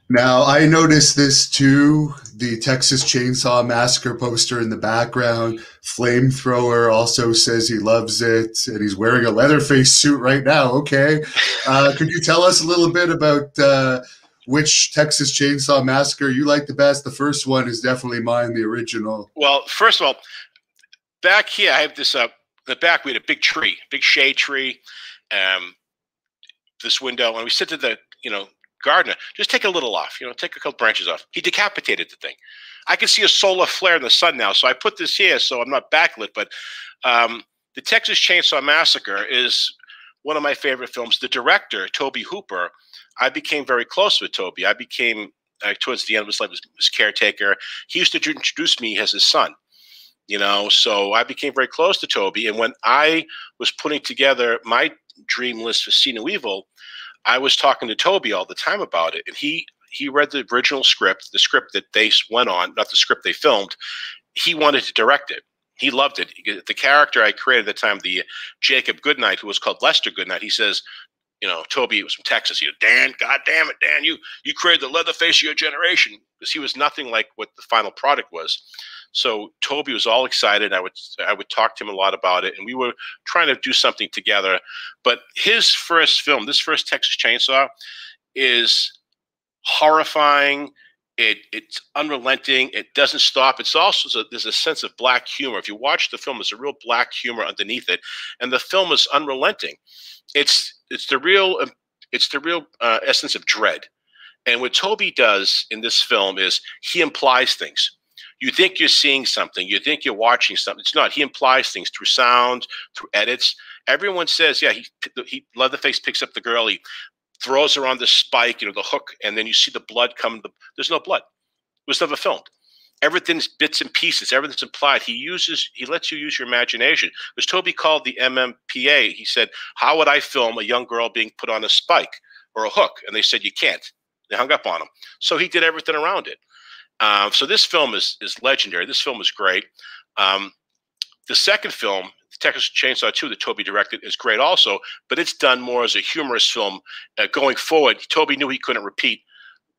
Now, I noticed this too the Texas Chainsaw Massacre poster in the background. Flamethrower also says he loves it, and he's wearing a Leatherface suit right now. Okay. Uh, could you tell us a little bit about uh, which Texas Chainsaw Massacre you like the best? The first one is definitely mine, the original. Well, first of all, back here, I have this up. Uh, the back, we had a big tree, big shade tree. Um, this window, and we sit to the you know Gardner, just take a little off, you know, take a couple branches off. He decapitated the thing. I can see a solar flare in the sun now, so I put this here so I'm not backlit. But um, the Texas Chainsaw Massacre is one of my favorite films. The director, Tobe Hooper, I became very close with Tobe. I became uh, towards the end of his life his, his caretaker. He used to introduce me as his son you know so i became very close to tobe and when i was putting together my dream list for see no evil i was talking to Tobe all the time about it and he he read the original script the script that they went on not the script they filmed he wanted to direct it he loved it. The character I created at the time, the Jacob Goodnight, who was called Lester Goodnight, he says, you know, Tobe was from Texas. He, Dan, God damn it, Dan, you you created the Leatherface of your generation because he was nothing like what the final product was. So Tobe was all excited. I would I would talk to him a lot about it, and we were trying to do something together. But his first film, this first Texas Chainsaw, is horrifying it it's unrelenting. It doesn't stop. It's also there's a sense of black humor. If you watch the film, there's a real black humor underneath it, and the film is unrelenting. It's it's the real um, it's the real uh, essence of dread. And what Tobe does in this film is he implies things. You think you're seeing something. You think you're watching something. It's not. He implies things through sound, through edits. Everyone says, yeah, he, he Leatherface picks up the girl. He throws her on the spike, you know, the hook, and then you see the blood come. There's no blood. It was never filmed. Everything's bits and pieces. Everything's implied. He uses. He lets you use your imagination. Because Tobe called the MMPA. He said, "How would I film a young girl being put on a spike or a hook?" And they said, "You can't." They hung up on him. So he did everything around it. Um, so this film is is legendary. This film is great. Um, the second film Texas Chainsaw 2 that Tobe directed is great also, but it's done more as a humorous film. Uh, going forward, Tobe knew he couldn't repeat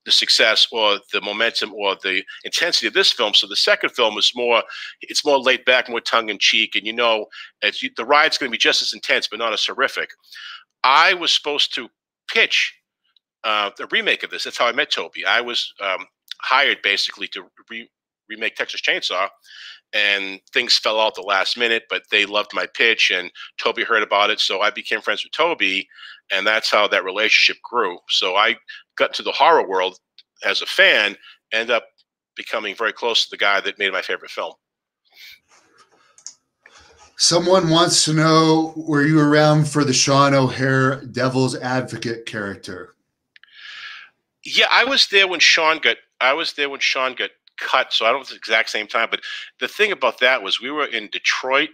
the success or the momentum or the intensity of this film. So the second film is more, it's more laid back, more tongue in cheek, and you know, the ride's going to be just as intense, but not as horrific. I was supposed to pitch uh, the remake of this. That's how I met Tobe. I was um, hired basically to re- remake Texas Chainsaw, and things fell out the last minute, but they loved my pitch and Tobe heard about it. So I became friends with Tobe, and that's how that relationship grew. So I got to the horror world as a fan, end up becoming very close to the guy that made my favorite film. Someone wants to know were you around for the Sean O'Haire Devil's Advocate character? Yeah, I was there when Sean got I was there when Sean got cut, so I don't know if it's the exact same time. But the thing about that was we were in Detroit,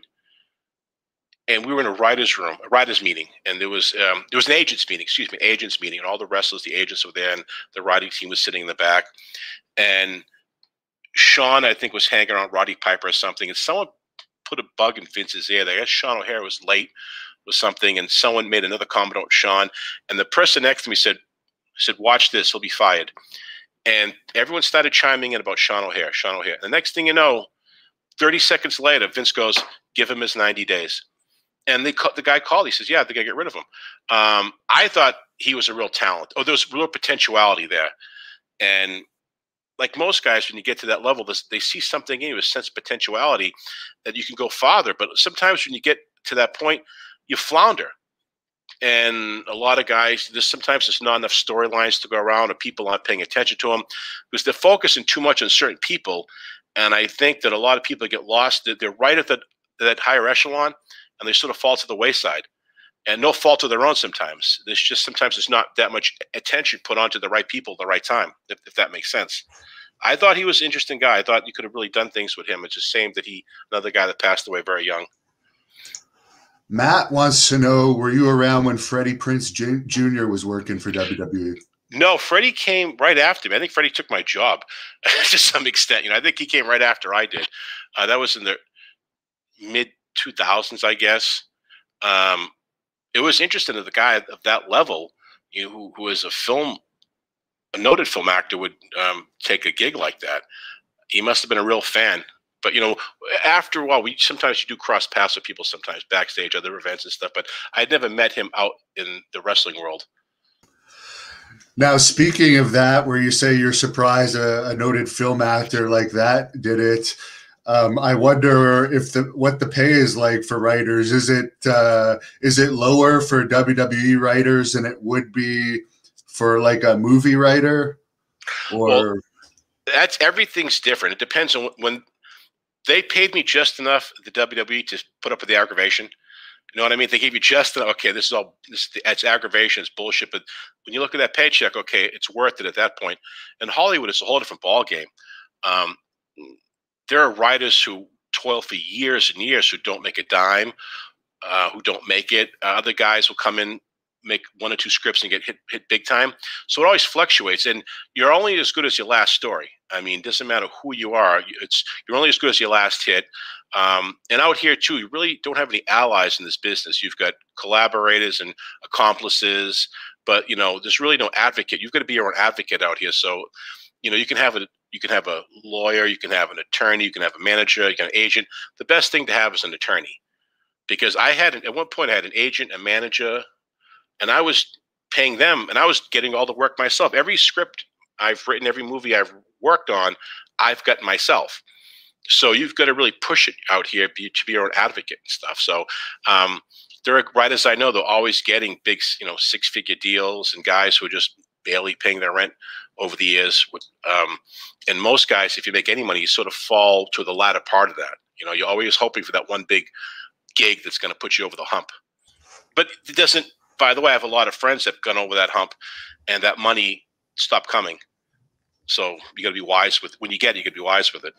and we were in a writers' room, a writers' meeting, and there was um, there was an agents meeting, excuse me, agents meeting, and all the wrestlers, the agents were there, and the writing team was sitting in the back, and Sean, I think, was hanging around Roddy Piper or something, and someone put a bug in Vince's ear. I guess Sean O'Haire was late with something, and someone made another comment on Sean, and the person next to me said, "said Watch this, he'll be fired." And everyone started chiming in about Sean O'Haire, Sean O'Haire. The next thing you know, 30 seconds later, Vince goes, give him his 90 days. And they, the guy called. He says, yeah, they got to get rid of him. Um, I thought he was a real talent. Oh, there was real potentiality there. And like most guys, when you get to that level, they see something in you, a sense of potentiality that you can go farther. But sometimes when you get to that point, you flounder and a lot of guys there's sometimes there's not enough storylines to go around or people aren't paying attention to them because they're focusing too much on certain people. And i think that a lot of people get lost they're right at the, that higher echelon and they sort of fall to the wayside. And no fault of their own sometimes. There's just sometimes there's not that much attention put onto the right people at the right time if, if that makes sense. I thought he was an interesting guy. I thought you could have really done things with him. It's a shame that he another guy that passed away very young Matt wants to know: Were you around when Freddie Prinze Jr. was working for WWE? No, Freddie came right after me. I think Freddie took my job to some extent. You know, I think he came right after I did. Uh, that was in the mid 2000s, I guess. Um, it was interesting that the guy of that level, you know, who, who is a film, a noted film actor, would um, take a gig like that. He must have been a real fan but you know, after a while, we sometimes you do cross paths with people sometimes backstage, other events and stuff. But I'd never met him out in the wrestling world. Now, speaking of that, where you say you're surprised a, a noted film actor like that did it, um, I wonder if the what the pay is like for writers. Is it uh, is it lower for WWE writers than it would be for like a movie writer? Or well, that's everything's different. It depends on when they paid me just enough the WWE to put up with the aggravation. You know what I mean? They gave you just enough. okay. This is all this. It's aggravation. It's bullshit. But when you look at that paycheck, okay, it's worth it at that point. And Hollywood is a whole different ball game. Um, there are writers who toil for years and years who don't make a dime, uh, who don't make it. Uh, other guys will come in, make one or two scripts and get hit hit big time. So it always fluctuates, and you're only as good as your last story. I mean, doesn't matter who you are. It's you're only as good as your last hit. Um, and out here too, you really don't have any allies in this business. You've got collaborators and accomplices, but you know, there's really no advocate. You've got to be your own advocate out here. So, you know, you can have a you can have a lawyer, you can have an attorney, you can have a manager, you can have an agent. The best thing to have is an attorney, because I had at one point I had an agent, a manager, and I was paying them, and I was getting all the work myself. Every script I've written, every movie I've worked on, I've got myself. So you've got to really push it out here be, to be your own advocate and stuff. So um, there are writers I know they're always getting big, you know, six figure deals and guys who are just barely paying their rent over the years. Um, and most guys, if you make any money, you sort of fall to the latter part of that. You know, you're always hoping for that one big gig that's going to put you over the hump. But it doesn't. By the way, I have a lot of friends that have gone over that hump, and that money stopped coming. So you got to be wise with when you get it. You got to be wise with it.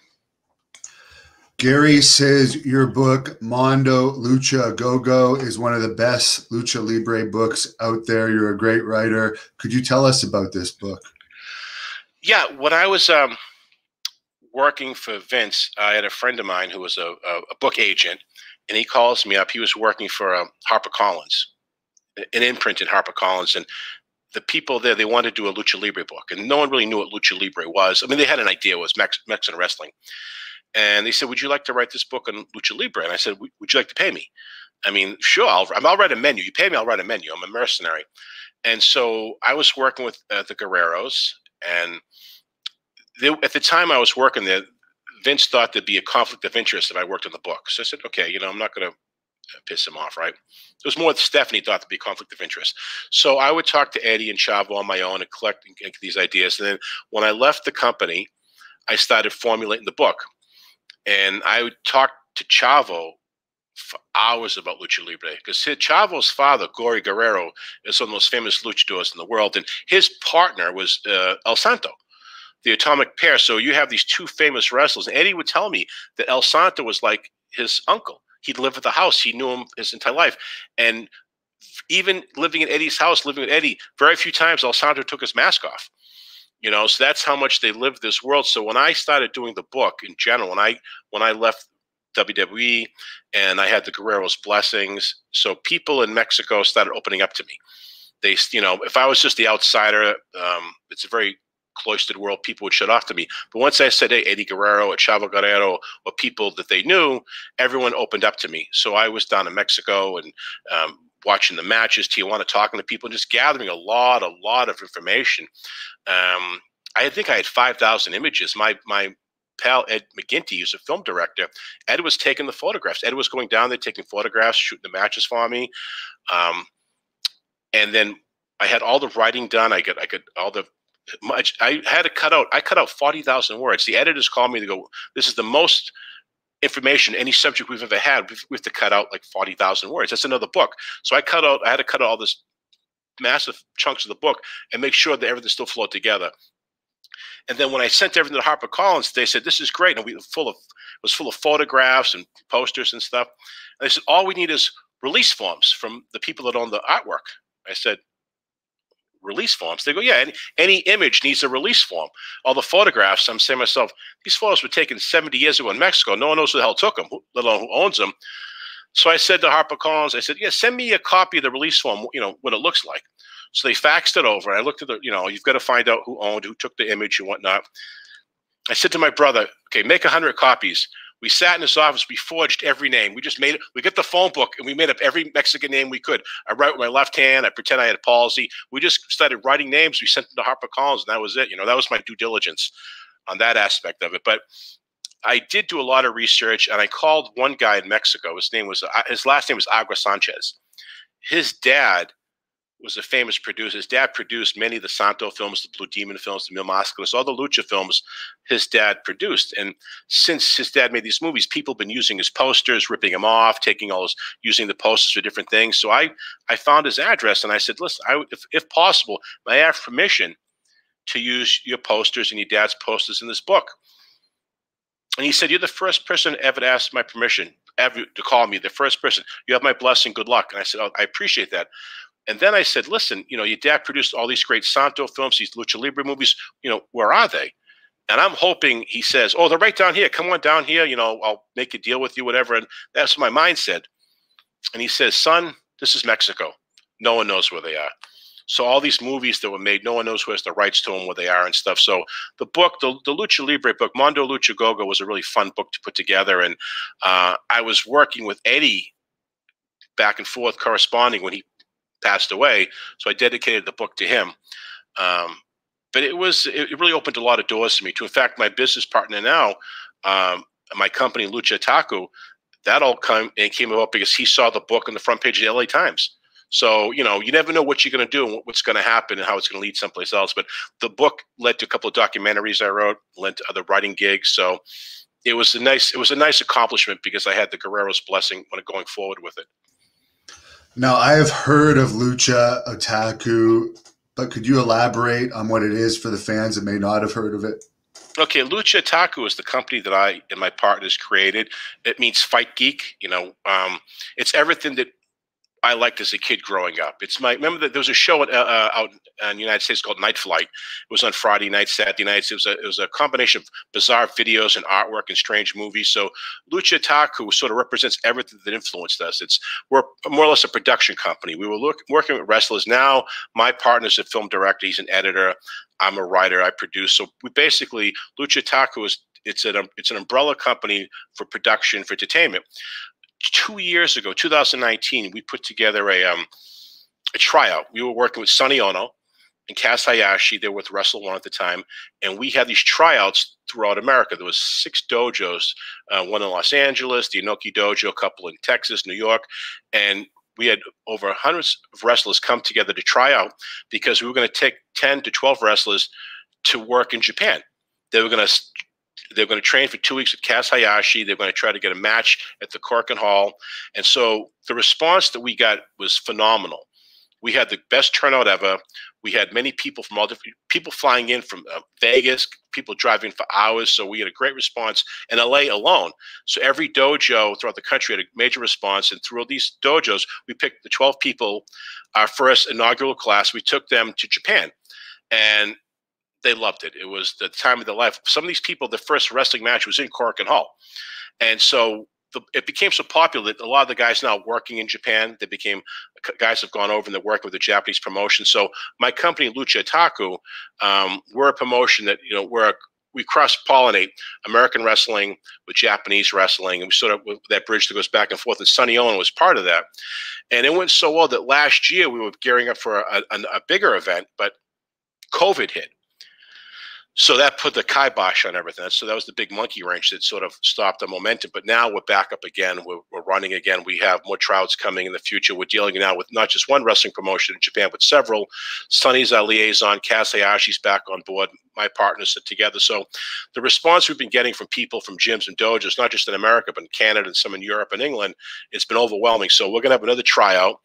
Gary says your book, Mondo Lucha Go Go is one of the best Lucha Libre books out there. You're a great writer. Could you tell us about this book? Yeah, when I was um, working for Vince, I had a friend of mine who was a, a, a book agent, and he calls me up. He was working for um, HarperCollins, an imprint in HarperCollins, and the people there they wanted to do a lucha libre book, and no one really knew what lucha libre was. I mean, they had an idea it was Mex- Mexican wrestling, and they said, "Would you like to write this book on lucha libre?" And I said, "Would you like to pay me?" I mean, sure, I'll, I'll write a menu. You pay me, I'll write a menu. I'm a mercenary. And so I was working with uh, the Guerreros, and they, at the time I was working there, Vince thought there'd be a conflict of interest if I worked on the book. So I said, okay, you know, I'm not going to piss him off, right? It was more Stephanie thought there'd be conflict of interest. So I would talk to Eddie and Chavo on my own and collect these ideas. And then when I left the company, I started formulating the book and I would talk to Chavo for hours about lucha libre because Chavo's father, Gory Guerrero, is one of the most famous luchadors in the world, and his partner was uh, El Santo, the Atomic Pair. So you have these two famous wrestlers. And Eddie would tell me that El Santo was like his uncle. He'd lived at the house. He knew him his entire life, and even living in Eddie's house, living with Eddie, very few times El Santo took his mask off. You know so that's how much they live this world. So when i started doing the book in general when i when i left wwe and i had the guerreros blessings so people in mexico started opening up to me. They you know if i was just the outsider um, it's a very cloistered world people would shut off to me but once i said hey eddie guerrero or chavo guerrero or people that they knew everyone opened up to me so i was down in mexico and um, watching the matches, Tijuana, talking to people, just gathering a lot, a lot of information. Um, I think I had 5,000 images. My, my pal, Ed McGinty, who's a film director, Ed was taking the photographs. Ed was going down there taking photographs, shooting the matches for me. Um, and then I had all the writing done. I got, I got all the much. I had to cut out. I cut out forty thousand words. The editors called me to go. This is the most information, any subject we've ever had, we have to cut out like 40,000 words. That's another book. So I cut out, I had to cut out all this massive chunks of the book and make sure that everything still flowed together. And then when I sent everything to Harper Collins, they said, this is great. And we were full of, was full of photographs and posters and stuff. And they said, all we need is release forms from the people that own the artwork. I said, release forms. They go, yeah, any, any image needs a release form. All the photographs, I'm saying to myself, these photos were taken 70 years ago in Mexico. No one knows who the hell took them, let alone who owns them. So I said to HarperCollins, I said, yeah, send me a copy of the release form, you know, what it looks like. So they faxed it over. I looked at the, you know, you've got to find out who owned, who took the image and whatnot. I said to my brother, okay, make 100 copies. We sat in his office. We forged every name. We just made it. We got the phone book and we made up every Mexican name we could. I write with my left hand. I pretend I had a palsy. We just started writing names. We sent them to HarperCollins, and that was it. You know, that was my due diligence on that aspect of it. But I did do a lot of research, and I called one guy in Mexico. His name was uh, his last name was Agua Sanchez. His dad was a famous producer. His dad produced many of the Santo films, the Blue Demon films, the Mil Mascaras, all the Lucha films his dad produced. And since his dad made these movies, people have been using his posters, ripping them off, taking all his, using the posters for different things. So I, I found his address and I said, listen, I, if, if possible, may I have permission to use your posters and your dad's posters in this book? And he said, You're the first person ever to ask my permission, ever to call me, the first person. You have my blessing. Good luck. And I said, oh, I appreciate that. And then I said, listen, you know, your dad produced all these great Santo films, these Lucha Libre movies. You know, where are they? And I'm hoping he says, oh, they're right down here. Come on down here. You know, I'll make a deal with you, whatever. And that's my mind said. And he says, son, this is Mexico. No one knows where they are. So all these movies that were made, no one knows who has the rights to them, where they are, and stuff. So the book, the, the Lucha Libre book, Mondo Lucha Gogo, was a really fun book to put together. And uh, I was working with Eddie back and forth, corresponding when he passed away. So I dedicated the book to him. Um, but it was it really opened a lot of doors to me. To in fact, my business partner now, um, my company Lucha Otaku, that all come and came about because he saw the book on the front page of the LA Times. So you know, you never know what you're going to do and what's going to happen and how it's going to lead someplace else. But the book led to a couple of documentaries I wrote, led to other writing gigs. So it was a nice it was a nice accomplishment because I had the Guerrero's blessing when going forward with it. Now, I have heard of Lucha Otaku, but could you elaborate on what it is for the fans that may not have heard of it? Okay, Lucha Otaku is the company that I and my partners created. It means fight geek. You know, um, it's everything that I liked as a kid growing up. It's my remember that there was a show uh, uh, out in the United States called Night Flight. It was on Friday night, Saturday nights. It was a, it was a combination of bizarre videos and artwork and strange movies. So Lucha Otaku sort of represents everything that influenced us. It's we're more or less a production company. We were look, working with wrestlers. Now my partner's a film director. He's an editor. I'm a writer. I produce. So we basically Lucha Otaku is it's an it's an umbrella company for production for entertainment two years ago, 2019, we put together a um, a tryout. We were working with Sonny Ono and Kaz Hayashi. They were with Wrestle One at the time, and we had these tryouts throughout America. There was six dojos, uh, one in Los Angeles, the Inoki Dojo, a couple in Texas, New York, and we had over hundreds of wrestlers come together to try out because we were going to take 10 to 12 wrestlers to work in Japan. They were going to they're going to train for two weeks with Kaz Hayashi. They're going to try to get a match at the Korakuen Hall. And so the response that we got was phenomenal. We had the best turnout ever. We had many people from all different people flying in from uh, Vegas, people driving for hours. So we had a great response in LA alone. So every dojo throughout the country had a major response. And through all these dojos, we picked the 12 people, our first inaugural class. We took them to Japan. And they loved it. It was the time of their life. Some of these people, the first wrestling match was in Korakuen Hall, and so the, it became so popular that a lot of the guys now working in Japan, they became guys have gone over and they're working with the Japanese promotion. So my company Lucha Otaku, um, we're a promotion that you know we're a, we cross pollinate American wrestling with Japanese wrestling, and we sort of that bridge that goes back and forth. And Sonny Ono was part of that, and it went so well that last year we were gearing up for a, a, a bigger event, but COVID hit so that put the kibosh on everything. So that was the big monkey wrench that sort of stopped the momentum. But now we're back up again. We're, we're running again. We have more trouts coming in the future. We're dealing now with not just one wrestling promotion in Japan, but several. Sonny's our liaison. Kaz Hayashi's back on board. My partners are together. So the response we've been getting from people from gyms and dojos, not just in America, but in Canada and some in Europe and England, it's been overwhelming. So we're going to have another tryout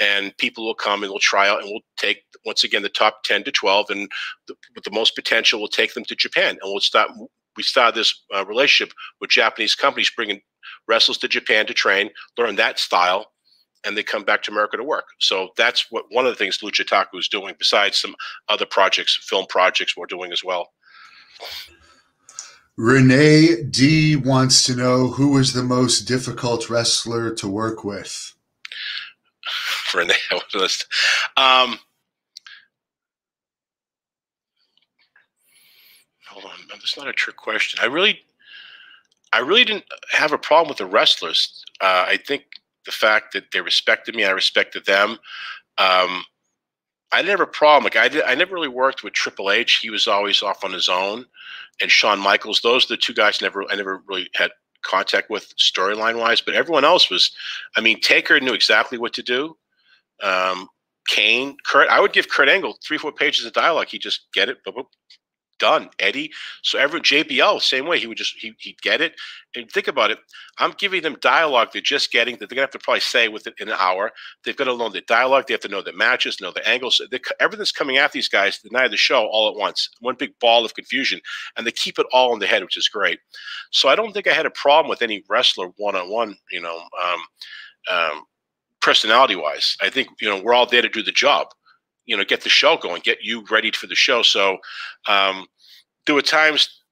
and people will come and we'll try out and we'll take once again the top 10 to 12 and the, with the most potential we'll take them to japan. And we'll start we start this uh, relationship with japanese companies bringing wrestlers to japan to train learn that style and they come back to america to work. So that's what one of the things lucha otaku is doing besides some other projects film projects we're doing as well. Renee d wants to know who is the most difficult wrestler to work with for an list. Um, hold on, that's not a trick question. I really, I really didn't have a problem with the wrestlers. Uh, I think the fact that they respected me, I respected them. Um, I didn't have a problem. Like I did, I never really worked with Triple H. He was always off on his own, and Shawn Michaels. Those are the two guys never I never really had contact with storyline wise. But everyone else was, I mean, Taker knew exactly what to do. Um, Kane, Kurt. I would give Kurt Angle three, four pages of dialogue. He just get it, boop, boop, done. Eddie, so every JBL, same way. He would just he, he'd get it. And think about it. I'm giving them dialogue they're just getting that they're gonna have to probably say within an hour. They've got to learn the dialogue. They have to know the matches, know the angles. everything's coming at these guys the night of the show all at once. One big ball of confusion, and they keep it all in the head, which is great. So I don't think I had a problem with any wrestler one on one. You know. Um, um, personality wise. I think you know we're all there to do the job. You know, get the show going, get you ready for the show. So um, there were times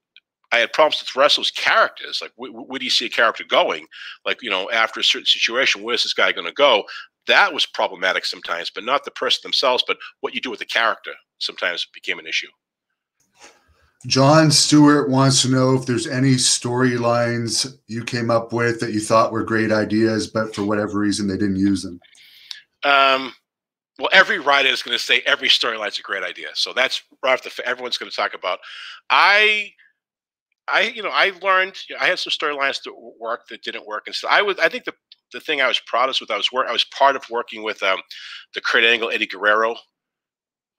I had problems with wrestlers' characters. Like, wh- where do you see a character going? Like, you know, after a certain situation, where's this guy going to go? That was problematic sometimes, but not the person themselves, but what you do with the character sometimes became an issue. John Stewart wants to know if there's any storylines you came up with that you thought were great ideas, but for whatever reason they didn't use them. Um, well, every writer is going to say every storyline is a great idea. So that's right off the. Everyone's going to talk about. I, I, you know, I learned. I had some storylines that worked that didn't work, and so I was. I think the the thing I was proudest with, I was work. I was part of working with um, the Kurt Angle Eddie Guerrero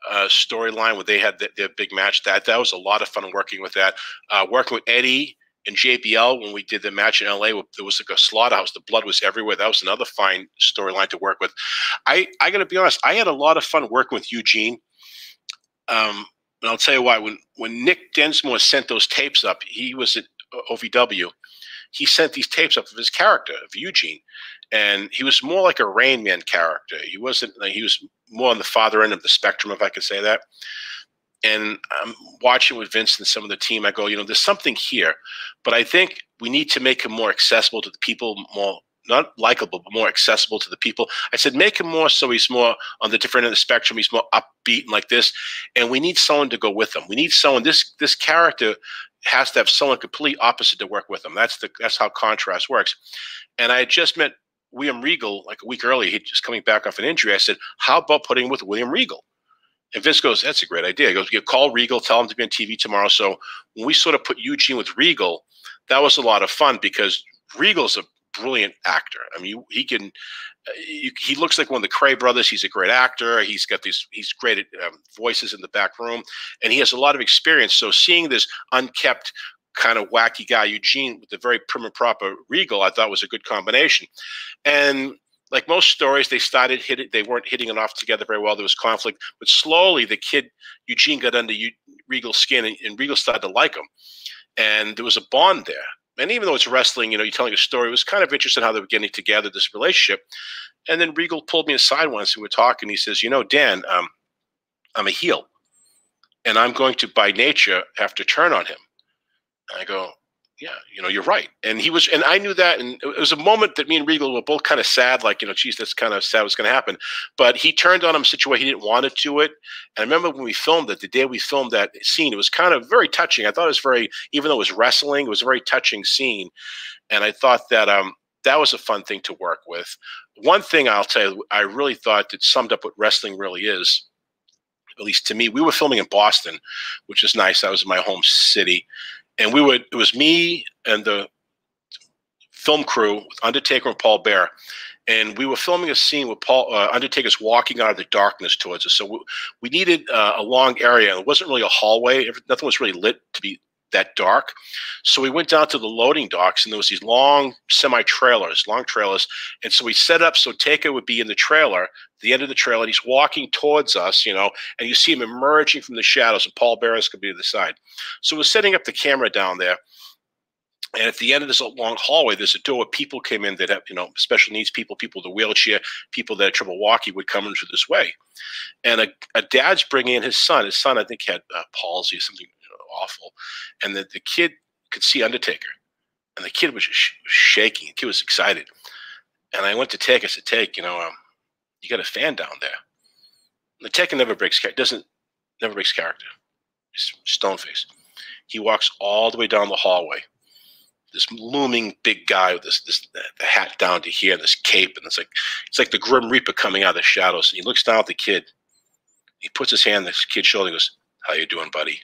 uh, storyline where they had the, their big match. That that was a lot of fun working with that. Uh, working with Eddie and JBL when we did the match in LA, there was like a slaughterhouse. The blood was everywhere. That was another fine storyline to work with. I I got to be honest. I had a lot of fun working with Eugene. Um, and I'll tell you why. When when Nick Dinsmore sent those tapes up, he was at OVW. He sent these tapes up of his character of Eugene, and he was more like a Rain Man character. He wasn't. He was more on the farther end of the spectrum, if I could say that. And I'm watching with Vince and some of the team. I go, you know, there's something here, but I think we need to make him more accessible to the people, more not likable, but more accessible to the people. I said, make him more so he's more on the different end of the spectrum. He's more upbeat and like this. And we need someone to go with him. We need someone. This this character has to have someone completely opposite to work with him. That's the that's how contrast works. And I had just met William Regal like a week earlier. He just coming back off an injury. I said, "How about putting him with William Regal?" And Vince goes, "That's a great idea." He goes, "You call Regal, tell him to be on TV tomorrow." So when we sort of put Eugene with Regal, that was a lot of fun because Regal's a brilliant actor. I mean, he can. Uh, he looks like one of the Kray brothers. He's a great actor. He's got these. He's great at um, voices in the back room, and he has a lot of experience. So seeing this unkept kind of wacky guy Eugene with the very prim and proper Regal, I thought was a good combination. And like most stories, they started hitting, they weren't hitting it off together very well. There was conflict, but slowly the kid Eugene got under Regal's skin, and, and Regal started to like him, and there was a bond there. And even though it's wrestling, you know, you're telling a story, it was kind of interesting how they were getting together this relationship. And then Regal pulled me aside once and we were talking. He says, "You know, Dan, um, I'm a heel, and I'm going to, by nature, have to turn on him." And I go, yeah, you know, you're right. And he was, and I knew that. And it was a moment that me and Regal were both kind of sad, like, you know, geez, that's kind of sad what's going to happen. But he turned on him way he didn't want to do it. And I remember when we filmed it, the day we filmed that scene, it was kind of very touching. I thought it was very, even though it was wrestling, it was a very touching scene. And I thought that, um, that was a fun thing to work with. One thing I'll tell you, I really thought that summed up what wrestling really is, at least to me. We were filming in Boston, which is nice. I was my home city and we would it was me and the film crew with Undertaker and Paul Bearer, and we were filming a scene with Paul uh, Undertaker's walking out of the darkness towards us. So we, we needed uh, a long area. It wasn't really a hallway. Nothing was really lit to be that dark. So we went down to the loading docks, and there was these long semi trailers, long trailers. And so we set up so Taker would be in the trailer, the end of the trailer, and he's walking towards us, you know, and you see him emerging from the shadows, and Paul Bearers could be to the side. So we're setting up the camera down there. And at the end of this long hallway, there's a door people came in that have, you know, special needs people, people with a wheelchair, people that had trouble walking would come into this way. And a, a dad's bringing in his son. His son, I think, had uh, palsy or something awful. And the, the kid could see Undertaker, and the kid was sh- shaking. The kid was excited. And I went to take. I said, "Take, you know, um, you got a fan down there." And the Taker never breaks. Doesn't never breaks character. He's stone face. He walks all the way down the hallway. This looming big guy with this this the hat down to here, and this cape, and it's like it's like the Grim Reaper coming out of the shadows. And he looks down at the kid. He puts his hand on the kid's shoulder. and goes, "How you doing, buddy?"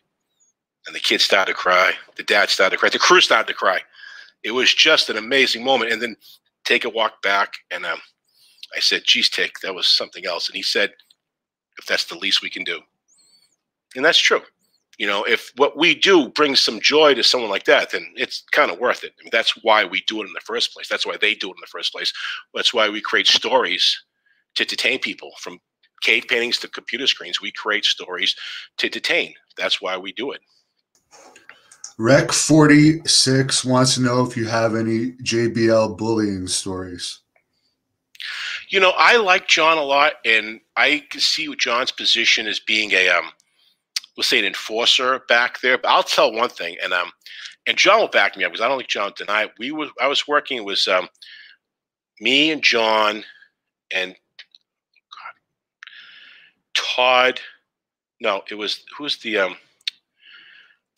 And the kid started to cry. The dad started to cry. The crew started to cry. It was just an amazing moment. And then take a walk back, and um, I said, "Geez, Take, that was something else." And he said, if that's the least we can do. And that's true. You know, if what we do brings some joy to someone like that, then it's kind of worth it. I mean, that's why we do it in the first place. That's why they do it in the first place. That's why we create stories to detain people from cave paintings to computer screens. We create stories to detain. That's why we do it. Rec 46 wants to know if you have any JBL bullying stories. You know, I like John a lot, and I can see John's position as being a, um, let's say, an enforcer back there. But I'll tell one thing, and um, and John will back me up because I don't think John denied. We were, I was working. It was um, me and John, and God, Todd. No, it was who's the um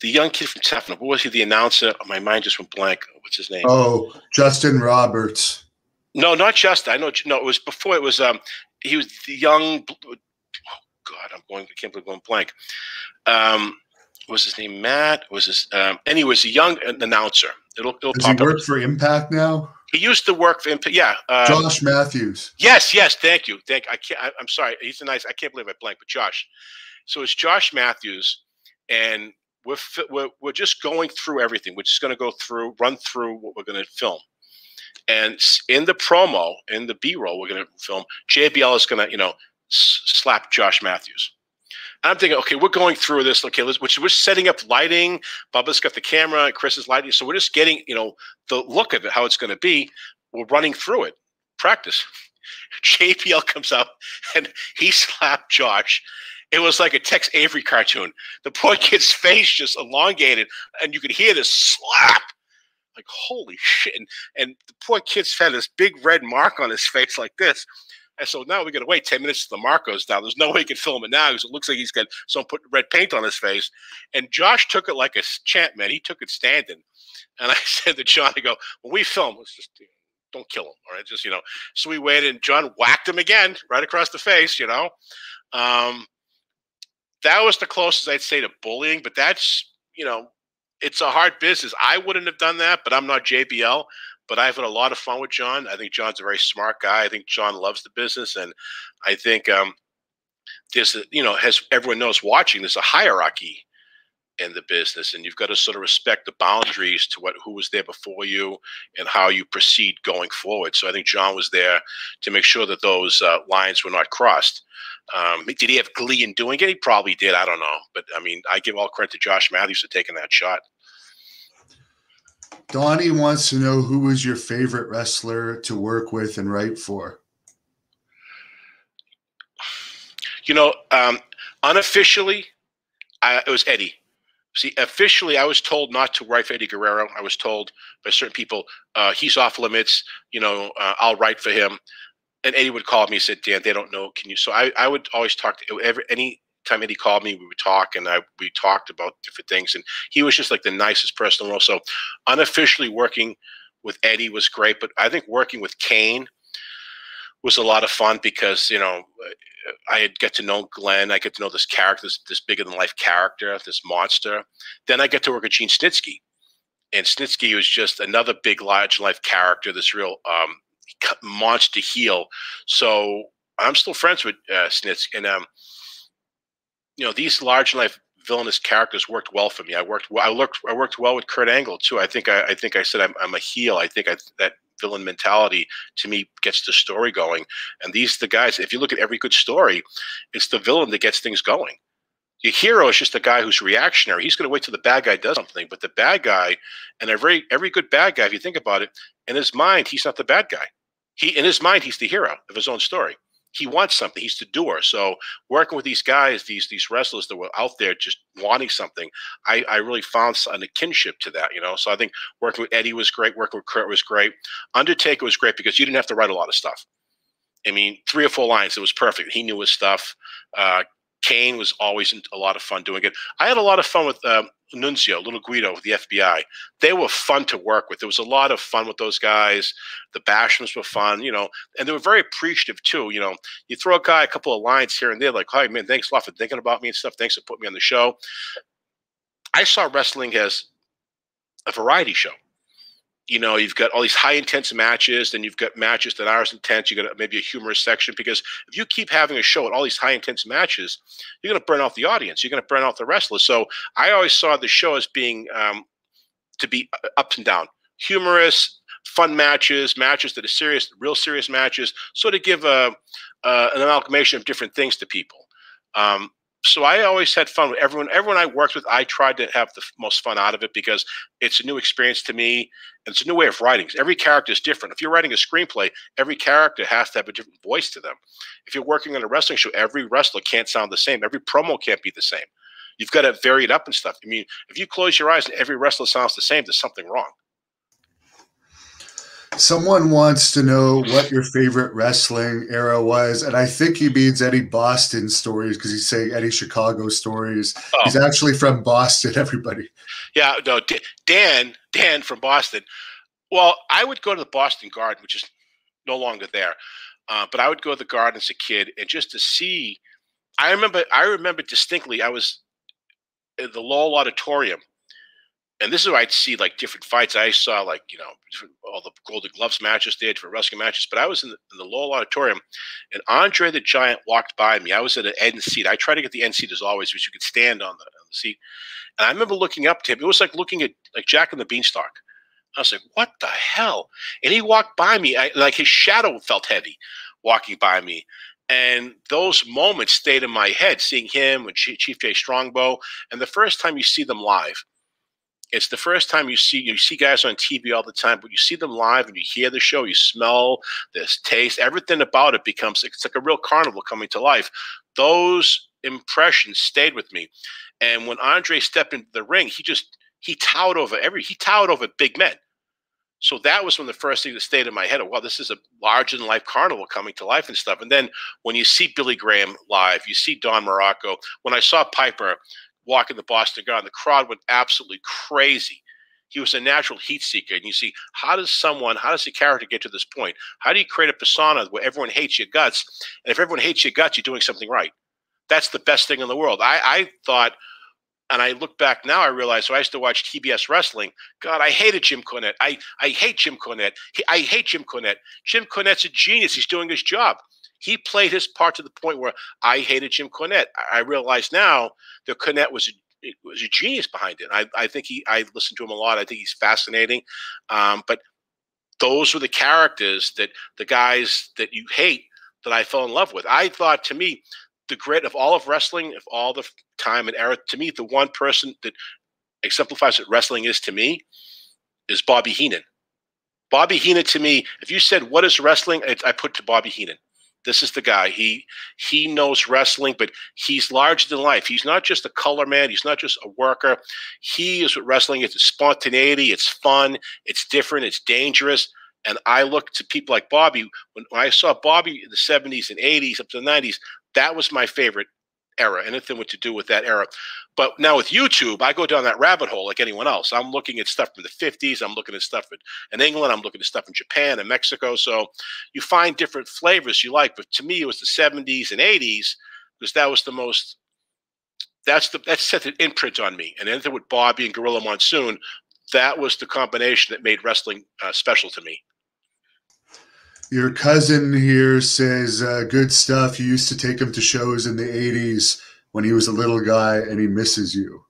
the young kid from Tough Enough. What was he? The announcer. My mind just went blank. What's his name? Oh, Justin Roberts. No, not Justin. I know. No, it was before. It was um. He was the young. Oh God, I'm going. I can't believe I'm going blank. Um, was his name Matt? Was his um? And he was a young announcer. It'll it'll Does he work up. for Impact now? He used to work for Impact. Yeah. Um, Josh Matthews. Yes, yes. Thank you. Thank. I can't. I, I'm sorry. He's a nice. I can't believe I blanked. But Josh. So it's Josh Matthews, and we're, we're, we're just going through everything. We're just going to go through, run through what we're going to film. And in the promo, in the B roll, we're going to film. JBL is going to, you know, slap Josh Matthews. And I'm thinking, okay, we're going through this. Okay, let's, which we're setting up lighting. Bubba's got the camera. Chris is lighting. So we're just getting, you know, the look of it, how it's going to be. We're running through it. Practice. JBL comes up and he slapped Josh it was like a Tex Avery cartoon. The poor kid's face just elongated, and you could hear this slap. Like holy shit! And, and the poor kid's had this big red mark on his face like this. And so now we got to wait 10 minutes till the mark goes down. There's no way he can film it now because it looks like he's got some put red paint on his face. And Josh took it like a champ, man. He took it standing. And I said to John, I go, when we film, let's just don't kill him. All right. Just, you know, so we waited and John whacked him again right across the face, you know. Um, that was the closest I'd say to bullying, but that's, you know, it's a hard business. I wouldn't have done that, but I'm not JBL. But I've had a lot of fun with John. I think John's a very smart guy. I think John loves the business, and I think um, there's, you know, as everyone knows watching, there's a hierarchy in the business, and you've got to sort of respect the boundaries to what who was there before you and how you proceed going forward. So I think John was there to make sure that those uh, lines were not crossed. Um, did he have glee in doing it? He probably did. I don't know. But I mean, I give all credit to Josh Matthews for taking that shot. Donnie wants to know who was your favorite wrestler to work with and write for? You know, um, unofficially, I, it was Eddie. See, officially, I was told not to write for Eddie Guerrero. I was told by certain people, uh, he's off limits. You know, uh, I'll write for him and Eddie would call me and said, Dan, they don't know. Can you? So I, I would always talk to every any time Eddie called me, we would talk and I we talked about different things. And he was just like the nicest person in the world. So unofficially working with Eddie was great, but I think working with Kane was a lot of fun because you know I had get to know Glenn. I get to know this character, this, this bigger than life character, this monster. Then I get to work with Gene Snitsky, and Snitsky was just another big, large life character. This real um, monster heel. So I'm still friends with uh, Snitz, and um, you know these large life villainous characters worked well for me. I worked well, I looked I worked well with Kurt Angle too. I think I, I think I said I'm, I'm a heel. I think I, that villain mentality to me gets the story going. And these the guys. If you look at every good story, it's the villain that gets things going. Your hero is just a guy who's reactionary. He's going to wait till the bad guy does something. But the bad guy, and every every good bad guy, if you think about it, in his mind, he's not the bad guy. He in his mind he's the hero of his own story. He wants something. He's the doer. So working with these guys these these wrestlers that were out there just wanting something i i really found a kinship to that you know? So i think working with eddie was great. Working with kurt was great. Undertaker was great because you didn't have to write a lot of stuff. I mean three or four lines it was perfect. He knew his stuff. Uh, Kane was always a lot of fun doing it. I had a lot of fun with um, Nunzio, Little Guido, with the FBI. They were fun to work with. There was a lot of fun with those guys. The Bashams were fun, you know, and they were very appreciative too. You know, you throw a guy a couple of lines here and there, like, "Hi, man, thanks a lot for thinking about me and stuff. Thanks for putting me on the show." I saw wrestling as a variety show. You know, you've got all these high intense matches, then you've got matches that aren't intense. You've got maybe a humorous section because if you keep having a show with all these high intense matches, you're going to burn out the audience. You're going to burn out the wrestlers. So I always saw the show as being um, to be uh, ups and down, humorous, fun matches, matches that are serious, real serious matches, so to give a, uh, an amalgamation of different things to people. Um, so I always had fun with everyone. Everyone I worked with, I tried to have the most fun out of it because it's a new experience to me. And it's a new way of writing. Every character is different. If you're writing a screenplay, every character has to have a different voice to them. If you're working on a wrestling show, every wrestler can't sound the same. Every promo can't be the same. You've got to vary it up and stuff. I mean, if you close your eyes and every wrestler sounds the same, there's something wrong. Someone wants to know what your favorite wrestling era was, and I think he means Eddie Boston stories because he's saying Eddie Chicago stories. Oh. He's actually from Boston. Everybody. Yeah, no, Dan, Dan from Boston. Well, I would go to the Boston Garden, which is no longer there, uh, but I would go to the Garden as a kid, and just to see. I remember, I remember distinctly. I was in the Lowell Auditorium and this is where I'd see like different fights. I saw like you know all the Golden Gloves matches, had different wrestling matches. But I was in the, in the Lowell Auditorium, and Andre the Giant walked by me. I was at an end seat. I try to get the end seat as always, which you could stand on the, on the seat. And I remember looking up to him. It was like looking at like Jack and the Beanstalk. I was like, "What the hell?" And he walked by me, I, like his shadow felt heavy, walking by me. And those moments stayed in my head, seeing him with Chief Jay Strongbow. And the first time you see them live, it's the first time you see you see guys on TV all the time, but you see them live and you hear the show, you smell this taste, everything about it becomes it's like a real carnival coming to life. Those impressions stayed with me, and when Andre stepped into the ring, he just he towered over every he towered over big men. So that was when the first thing that stayed in my head. Well, this is a larger than life carnival coming to life and stuff. And then when you see Billy Graham live, you see Don Muraco. When I saw Piper walking the Boston Garden. The crowd went absolutely crazy. He was a natural heat seeker. And you see, how does someone, how does a character get to this point? How do you create a persona where everyone hates your guts? And if everyone hates your guts, you're doing something right. That's the best thing in the world. I, I thought, and I look back now, I realize, so I used to watch TBS wrestling. God, I hated Jim Cornette. I, I hate Jim Cornette. He, I hate Jim Cornette. Jim Cornette's a genius. He's doing his job. He played his part to the point where I hated Jim Cornette. I realize now that Cornette was a was a genius behind it. I, I think he I listened to him a lot. I think he's fascinating. Um, but those were the characters that the guys that you hate that I fell in love with. I thought to me, the grit of all of wrestling, of all the time and era, to me, the one person that exemplifies what wrestling is to me is Bobby Heenan. Bobby Heenan to me, if you said what is wrestling, I put to Bobby Heenan. This is the guy. He he knows wrestling, but he's larger than life. He's not just a color man. He's not just a worker. He is what wrestling is. It's spontaneity. It's fun. It's different. It's dangerous. And I look to people like Bobby. When, when I saw Bobby in the 70s and 80s up to the 90s, that was my favorite era, anything with to do with that era. But now with YouTube, I go down that rabbit hole like anyone else. I'm looking at stuff from the 50s. I'm looking at stuff in, England. I'm looking at stuff in Japan and Mexico. So you find different flavors you like. But to me, it was the 70s and 80s because that was the most. That's the that set an imprint on me. And anything with Bobby and Gorilla Monsoon, that was the combination that made wrestling uh, special to me. Your cousin here says uh, good stuff. You used to take him to shows in the 80s when he was a little guy and he misses you.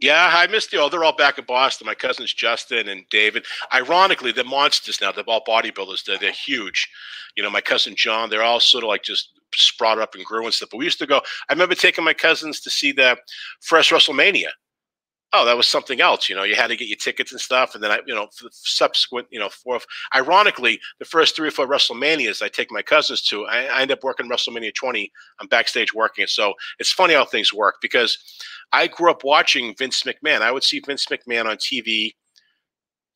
Yeah, I missed you. Oh, they're all back in Boston. My cousins Justin and David. Ironically, they're monsters now. They're all bodybuilders. They're, they're huge. You know, my cousin John, they're all sort of like just sprouted up and grew and stuff. But we used to go. I remember taking my cousins to see the first WrestleMania oh, that was something else. You know, you had to get your tickets and stuff. And then I, you know, subsequent, you know, four, ironically, the first three or four WrestleManias I take my cousins to, I, I end up working WrestleMania 20. I'm backstage working it. So it's funny how things work because I grew up watching Vince McMahon. I would see Vince McMahon on TV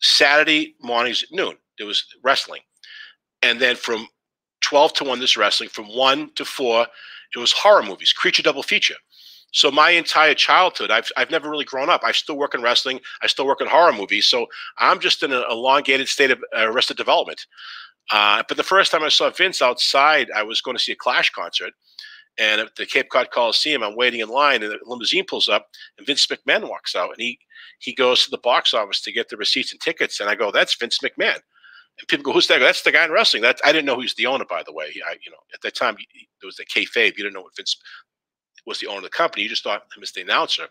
Saturday mornings at noon. There was wrestling. And then from 12 to 1, this wrestling. From 1 to 4, it was horror movies, creature double feature. So my entire childhood, I've, I've never really grown up. I still work in wrestling. I still work in horror movies. So I'm just in an elongated state of uh, arrested development. Uh, but the first time I saw Vince outside, I was going to see a Clash concert. And at the Cape Cod Coliseum, I'm waiting in line, and the limousine pulls up, and Vince McMahon walks out, and he he goes to the box office to get the receipts and tickets, and I go, "That's Vince McMahon." And people go, "Who's that?" That's the guy in wrestling. That I didn't know he was the owner, by the way. I, you know, at that time, there was the kayfabe. You didn't know what Vince was the owner of the company. You just thought him as the announcer.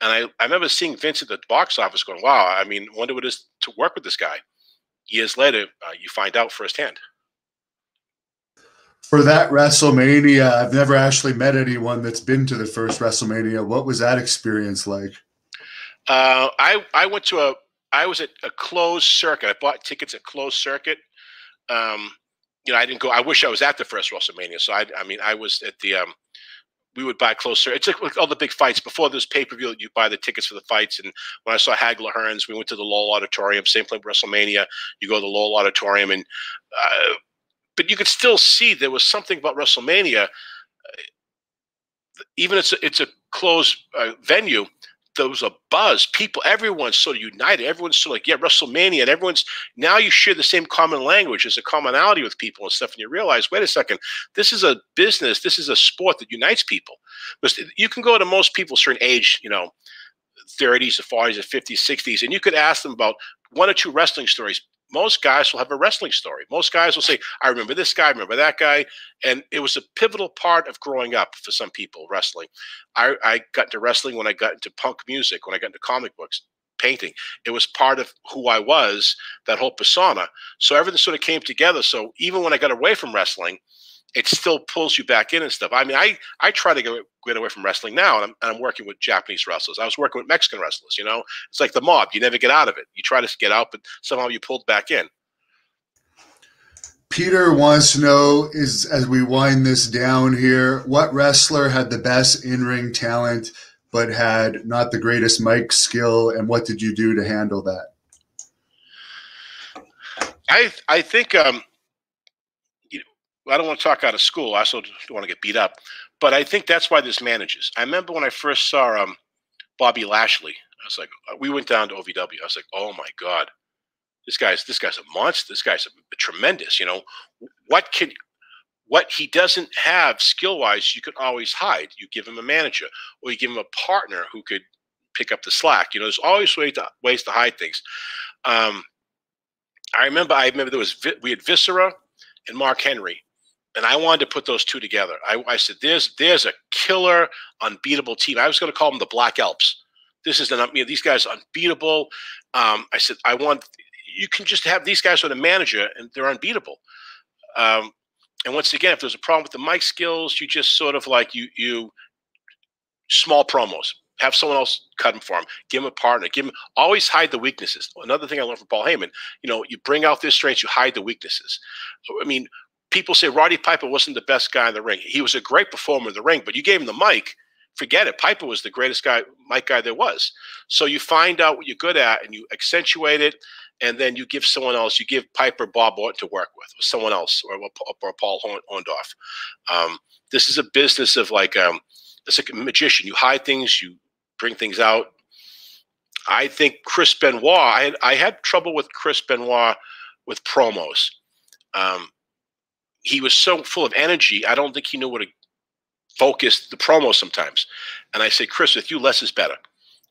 And I, I remember seeing Vince at the box office, going, "Wow, I mean, wonder what it is to work with this guy." Years later, uh, you find out firsthand for that WrestleMania, I've never actually met anyone that's been to the first WrestleMania. What was that experience like? Uh, I I went to a I was at a closed circuit. I bought tickets at closed circuit. Um, you know, I didn't go. I wish I was at the first WrestleMania. So I, I mean, I was at the. Um, we would buy closer. It's like all the big fights before this pay per view. You buy the tickets for the fights, and when I saw Hagler Hearns, we went to the Lowell Auditorium. Same place WrestleMania. You go to the Lowell Auditorium, and uh, but you could still see there was something about WrestleMania. Even it's a, it's a closed uh, venue. There was a buzz. People, everyone's sort of united. Everyone's sort of like, yeah, WrestleMania, and everyone's now you share the same common language. There's a commonality with people and stuff, and you realize, wait a second, this is a business. This is a sport that unites people. Because you can go to most people certain age, you know, 30s or 40s or 50s, 60s, and you could ask them about one or two wrestling stories most guys will have a wrestling story. Most guys will say, I remember this guy, I remember that guy. And it was a pivotal part of growing up for some people, wrestling. I, I got into wrestling when I got into punk music, when I got into comic books, painting. It was part of who I was, that whole persona. So everything sort of came together. So even when I got away from wrestling, it still pulls you back in and stuff. I mean, I I try to get, get away from wrestling now, and I'm, and I'm working with Japanese wrestlers. I was working with Mexican wrestlers. You know, it's like the mob. You never get out of it. You try to get out, but somehow you pulled back in. Peter wants to know is as we wind this down here, what wrestler had the best in-ring talent but had not the greatest mic skill, and what did you do to handle that? I I think um, I don't want to talk out of school. I also don't want to get beat up. But I think that's why this manages. I remember when I first saw um, Bobby Lashley. I was like, uh, we went down to OVW. I was like, oh my god, this guy's this guy's a monster. This guy's a, a tremendous. You know, what can what he doesn't have skill wise, you can always hide. You give him a manager, or you give him a partner who could pick up the slack. You know, there's always ways to ways to hide things. Um, I remember. I remember there was we had Viscera and Mark Henry, and I wanted to put those two together. I, I said, "There's there's a killer, unbeatable team." I was going to call them the Black Alps. This is an you know, these guys are unbeatable. Um, I said, "I want you can just have these guys with a manager, and they're unbeatable." Um, and once again, if there's a problem with the mic skills, you just sort of like you you small promos. Have someone else cut them for him. Give him a partner. Give him always hide the weaknesses. Another thing I learned from Paul Heyman, you know, you bring out their strengths, you hide the weaknesses. I mean, people say Roddy Piper wasn't the best guy in the ring. He was a great performer in the ring, but you gave him the mic, forget it. Piper was the greatest guy, mic guy there was. So you find out what you're good at and you accentuate it, and then you give someone else. You give Piper Bob Orton to work with, or someone else, or, or Paul Orndorff. Um, this is a business of like um, it's like a magician. You hide things, you bring things out. I think Chris Benoit. I had, I had trouble with Chris Benoit with promos. Um, he was so full of energy. I don't think he knew what to focus the promo sometimes. And I say, Chris, with you, less is better.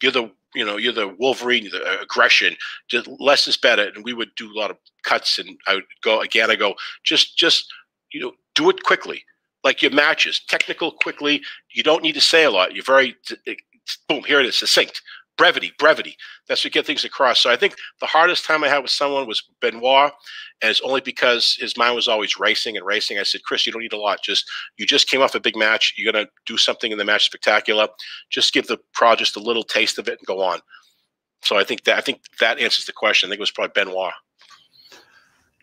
You're the you know you're the Wolverine, the aggression. Just less is better. And we would do a lot of cuts, and I would go again. I go just just you know do it quickly, like your matches, technical quickly. You don't need to say a lot. You're very eh, boom. Here it is, succinct brevity, brevity. That's what get things across. So I think the hardest time I had with someone was Benoit, and it's only because his mind was always racing and racing. I said, Chris, you don't need a lot. Just you just came off a big match. You're gonna do something in the match spectacular. Just give the crowd just a little taste of it and go on. So I think that I think that answers the question. I think it was probably Benoit.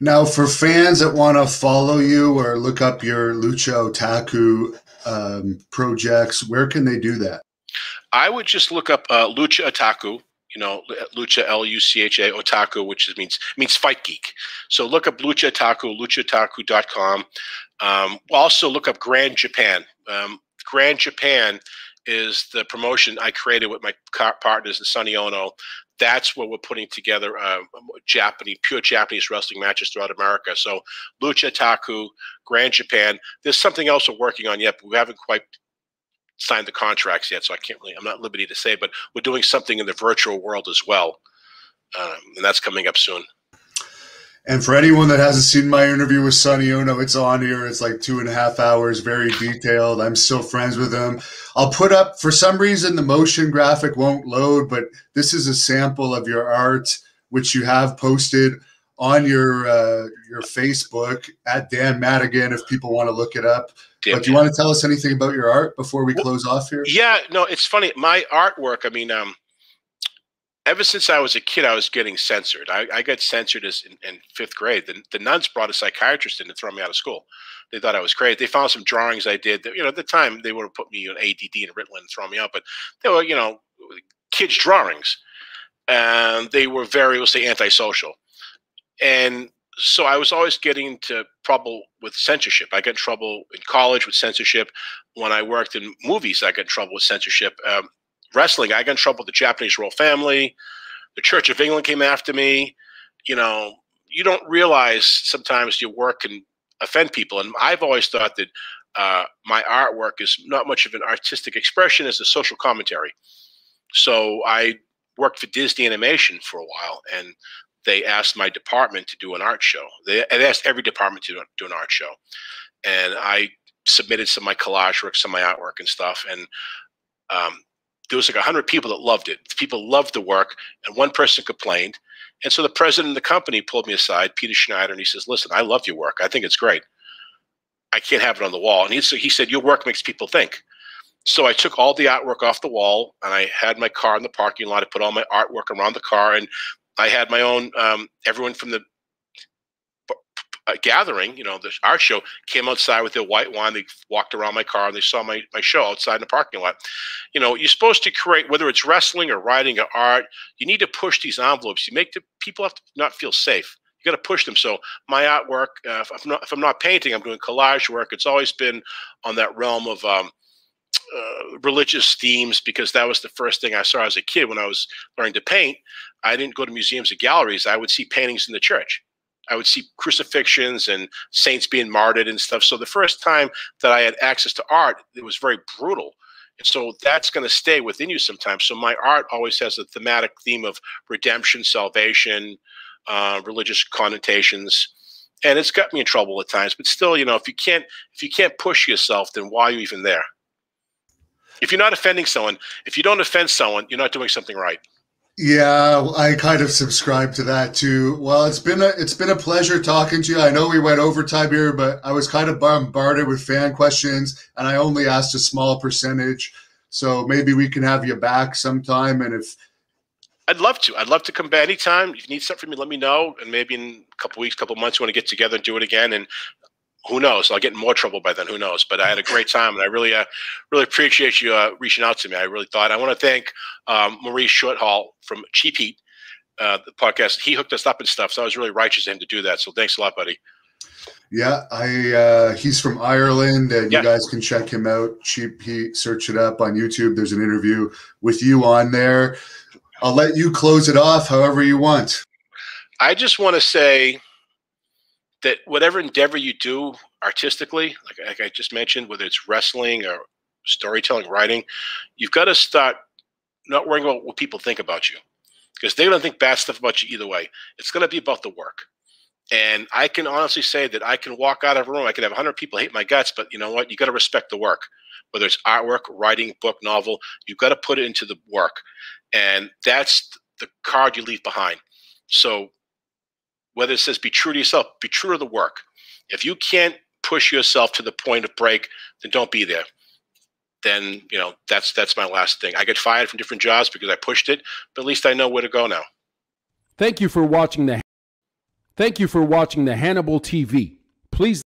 Now, for fans that want to follow you or look up your Lucha Otaku um, projects, where can they do that? I would just look up uh, Lucha Otaku. You know, Lucha L U C H A Otaku, which means means fight geek. So look up Lucha Otaku, luchaotaku.com. Um, also look up Grand Japan. Um, Grand Japan is the promotion I created with my partners in Sonny Ono that's what we're putting together uh, Japanese, pure Japanese wrestling matches throughout America. So Lucha Otaku, Grand Japan. There's something else we're working on yet, but we haven't quite signed the contracts yet, so I can't really. I'm not liberty to say, but we're doing something in the virtual world as well, um, and that's coming up soon. And for anyone that hasn't seen my interview with Sonny Ono, it's on here. It's like two and a half hours, very detailed. I'm still friends with him. I'll put up, for some reason, the motion graphic won't load, but this is a sample of your art, which you have posted on your uh, your Facebook at Dan Madigan if people want to look it up. But do you want to tell us anything about your art before we close off here? Yeah, no, it's funny. My artwork, I mean, um, ever since I was a kid, I was getting censored. I, I got censored as in, in, fifth grade. The, the nuns brought a psychiatrist in to throw me out of school. They thought I was crazy. They found some drawings I did. That, you know, at the time they would have put me on ADD and Ritalin and throw me out, but they were, you know, kids' drawings, and they were very, we'll say, antisocial. And so I was always getting into trouble with censorship. I got in trouble in college with censorship. When I worked in movies, I got in trouble with censorship. Um, wrestling, I got in trouble with the Japanese royal family. The Church of England came after me. You know, you don't realize sometimes your work can offend people. And I've always thought that uh, my artwork is not much of an artistic expression as a social commentary. So I worked for Disney Animation for a while, and they asked my department to do an art show. They, they asked every department to do an art show, and I submitted some of my collage work, some of my artwork and stuff. And um, there was like 100 people that loved it. People loved the work, and one person complained. And so the president of the company pulled me aside, Peter Schneider, and he says, Listen, I love your work. I think it's great. I can't have it on the wall. And he, so he said, Your work makes people think. So I took all the artwork off the wall and I had my car in the parking lot. I put all my artwork around the car and I had my own, um, everyone from the uh, gathering, you know, the art show, came outside with their white wine. They walked around my car and they saw my, my show outside in the parking lot. You know, you're supposed to create, whether it's wrestling or writing or art, you need to push these envelopes. You make the people have to not feel safe. You got to push them. So my artwork, uh, if, I'm not, if I'm not painting, I'm doing collage work. It's always been on that realm of um, uh, religious themes because that was the first thing I saw as a kid when I was learning to paint. I didn't go to museums or galleries. I would see paintings in the church. I would see crucifixions and saints being martyred and stuff. So the first time that I had access to art, it was very brutal. And so that's going to stay within you sometimes. So my art always has a thematic theme of redemption, salvation, uh, religious connotations. And it's got me in trouble at times, but still, you know, if you can't if you can't push yourself, then why are you even there? If you're not offending someone, if you don't offend someone, you're not doing something right. Yeah, I kind of subscribe to that too. Well, it's been a it's been a pleasure talking to you. I know we went overtime here, but I was kind of bombarded with fan questions, and I only asked a small percentage. So maybe we can have you back sometime. And if I'd love to, I'd love to come back anytime. If you need something from me, let me know. And maybe in a couple weeks, couple months, we want to get together and do it again. And who knows? I'll get in more trouble by then. Who knows? But I had a great time, and I really, uh, really appreciate you uh, reaching out to me. I really thought I want to thank um, Maurice Shorthall from Cheap Heat, uh, the podcast. He hooked us up and stuff, so I was really righteous of him to do that. So thanks a lot, buddy. Yeah, I uh, he's from Ireland, and yeah. you guys can check him out. Cheap Heat, search it up on YouTube. There's an interview with you on there. I'll let you close it off however you want. I just want to say that whatever endeavor you do artistically, like, like I just mentioned, whether it's wrestling or storytelling, writing, you've got to start not worrying about what people think about you because they're going to think bad stuff about you either way. It's going to be about the work. And I can honestly say that I can walk out of a room, I can have 100 people hate my guts, but you know what? You got to respect the work. Whether it's artwork, writing, book, novel, you've got to put it into the work. And that's the card you leave behind. So whether it says be true to yourself, be true to the work. If you can't push yourself to the point of break, then don't be there. Then you know that's that's my last thing. I get fired from different jobs because I pushed it, but at least I know where to go now. Thank you for watching the. Thank you for watching the Hannibal TV. Please.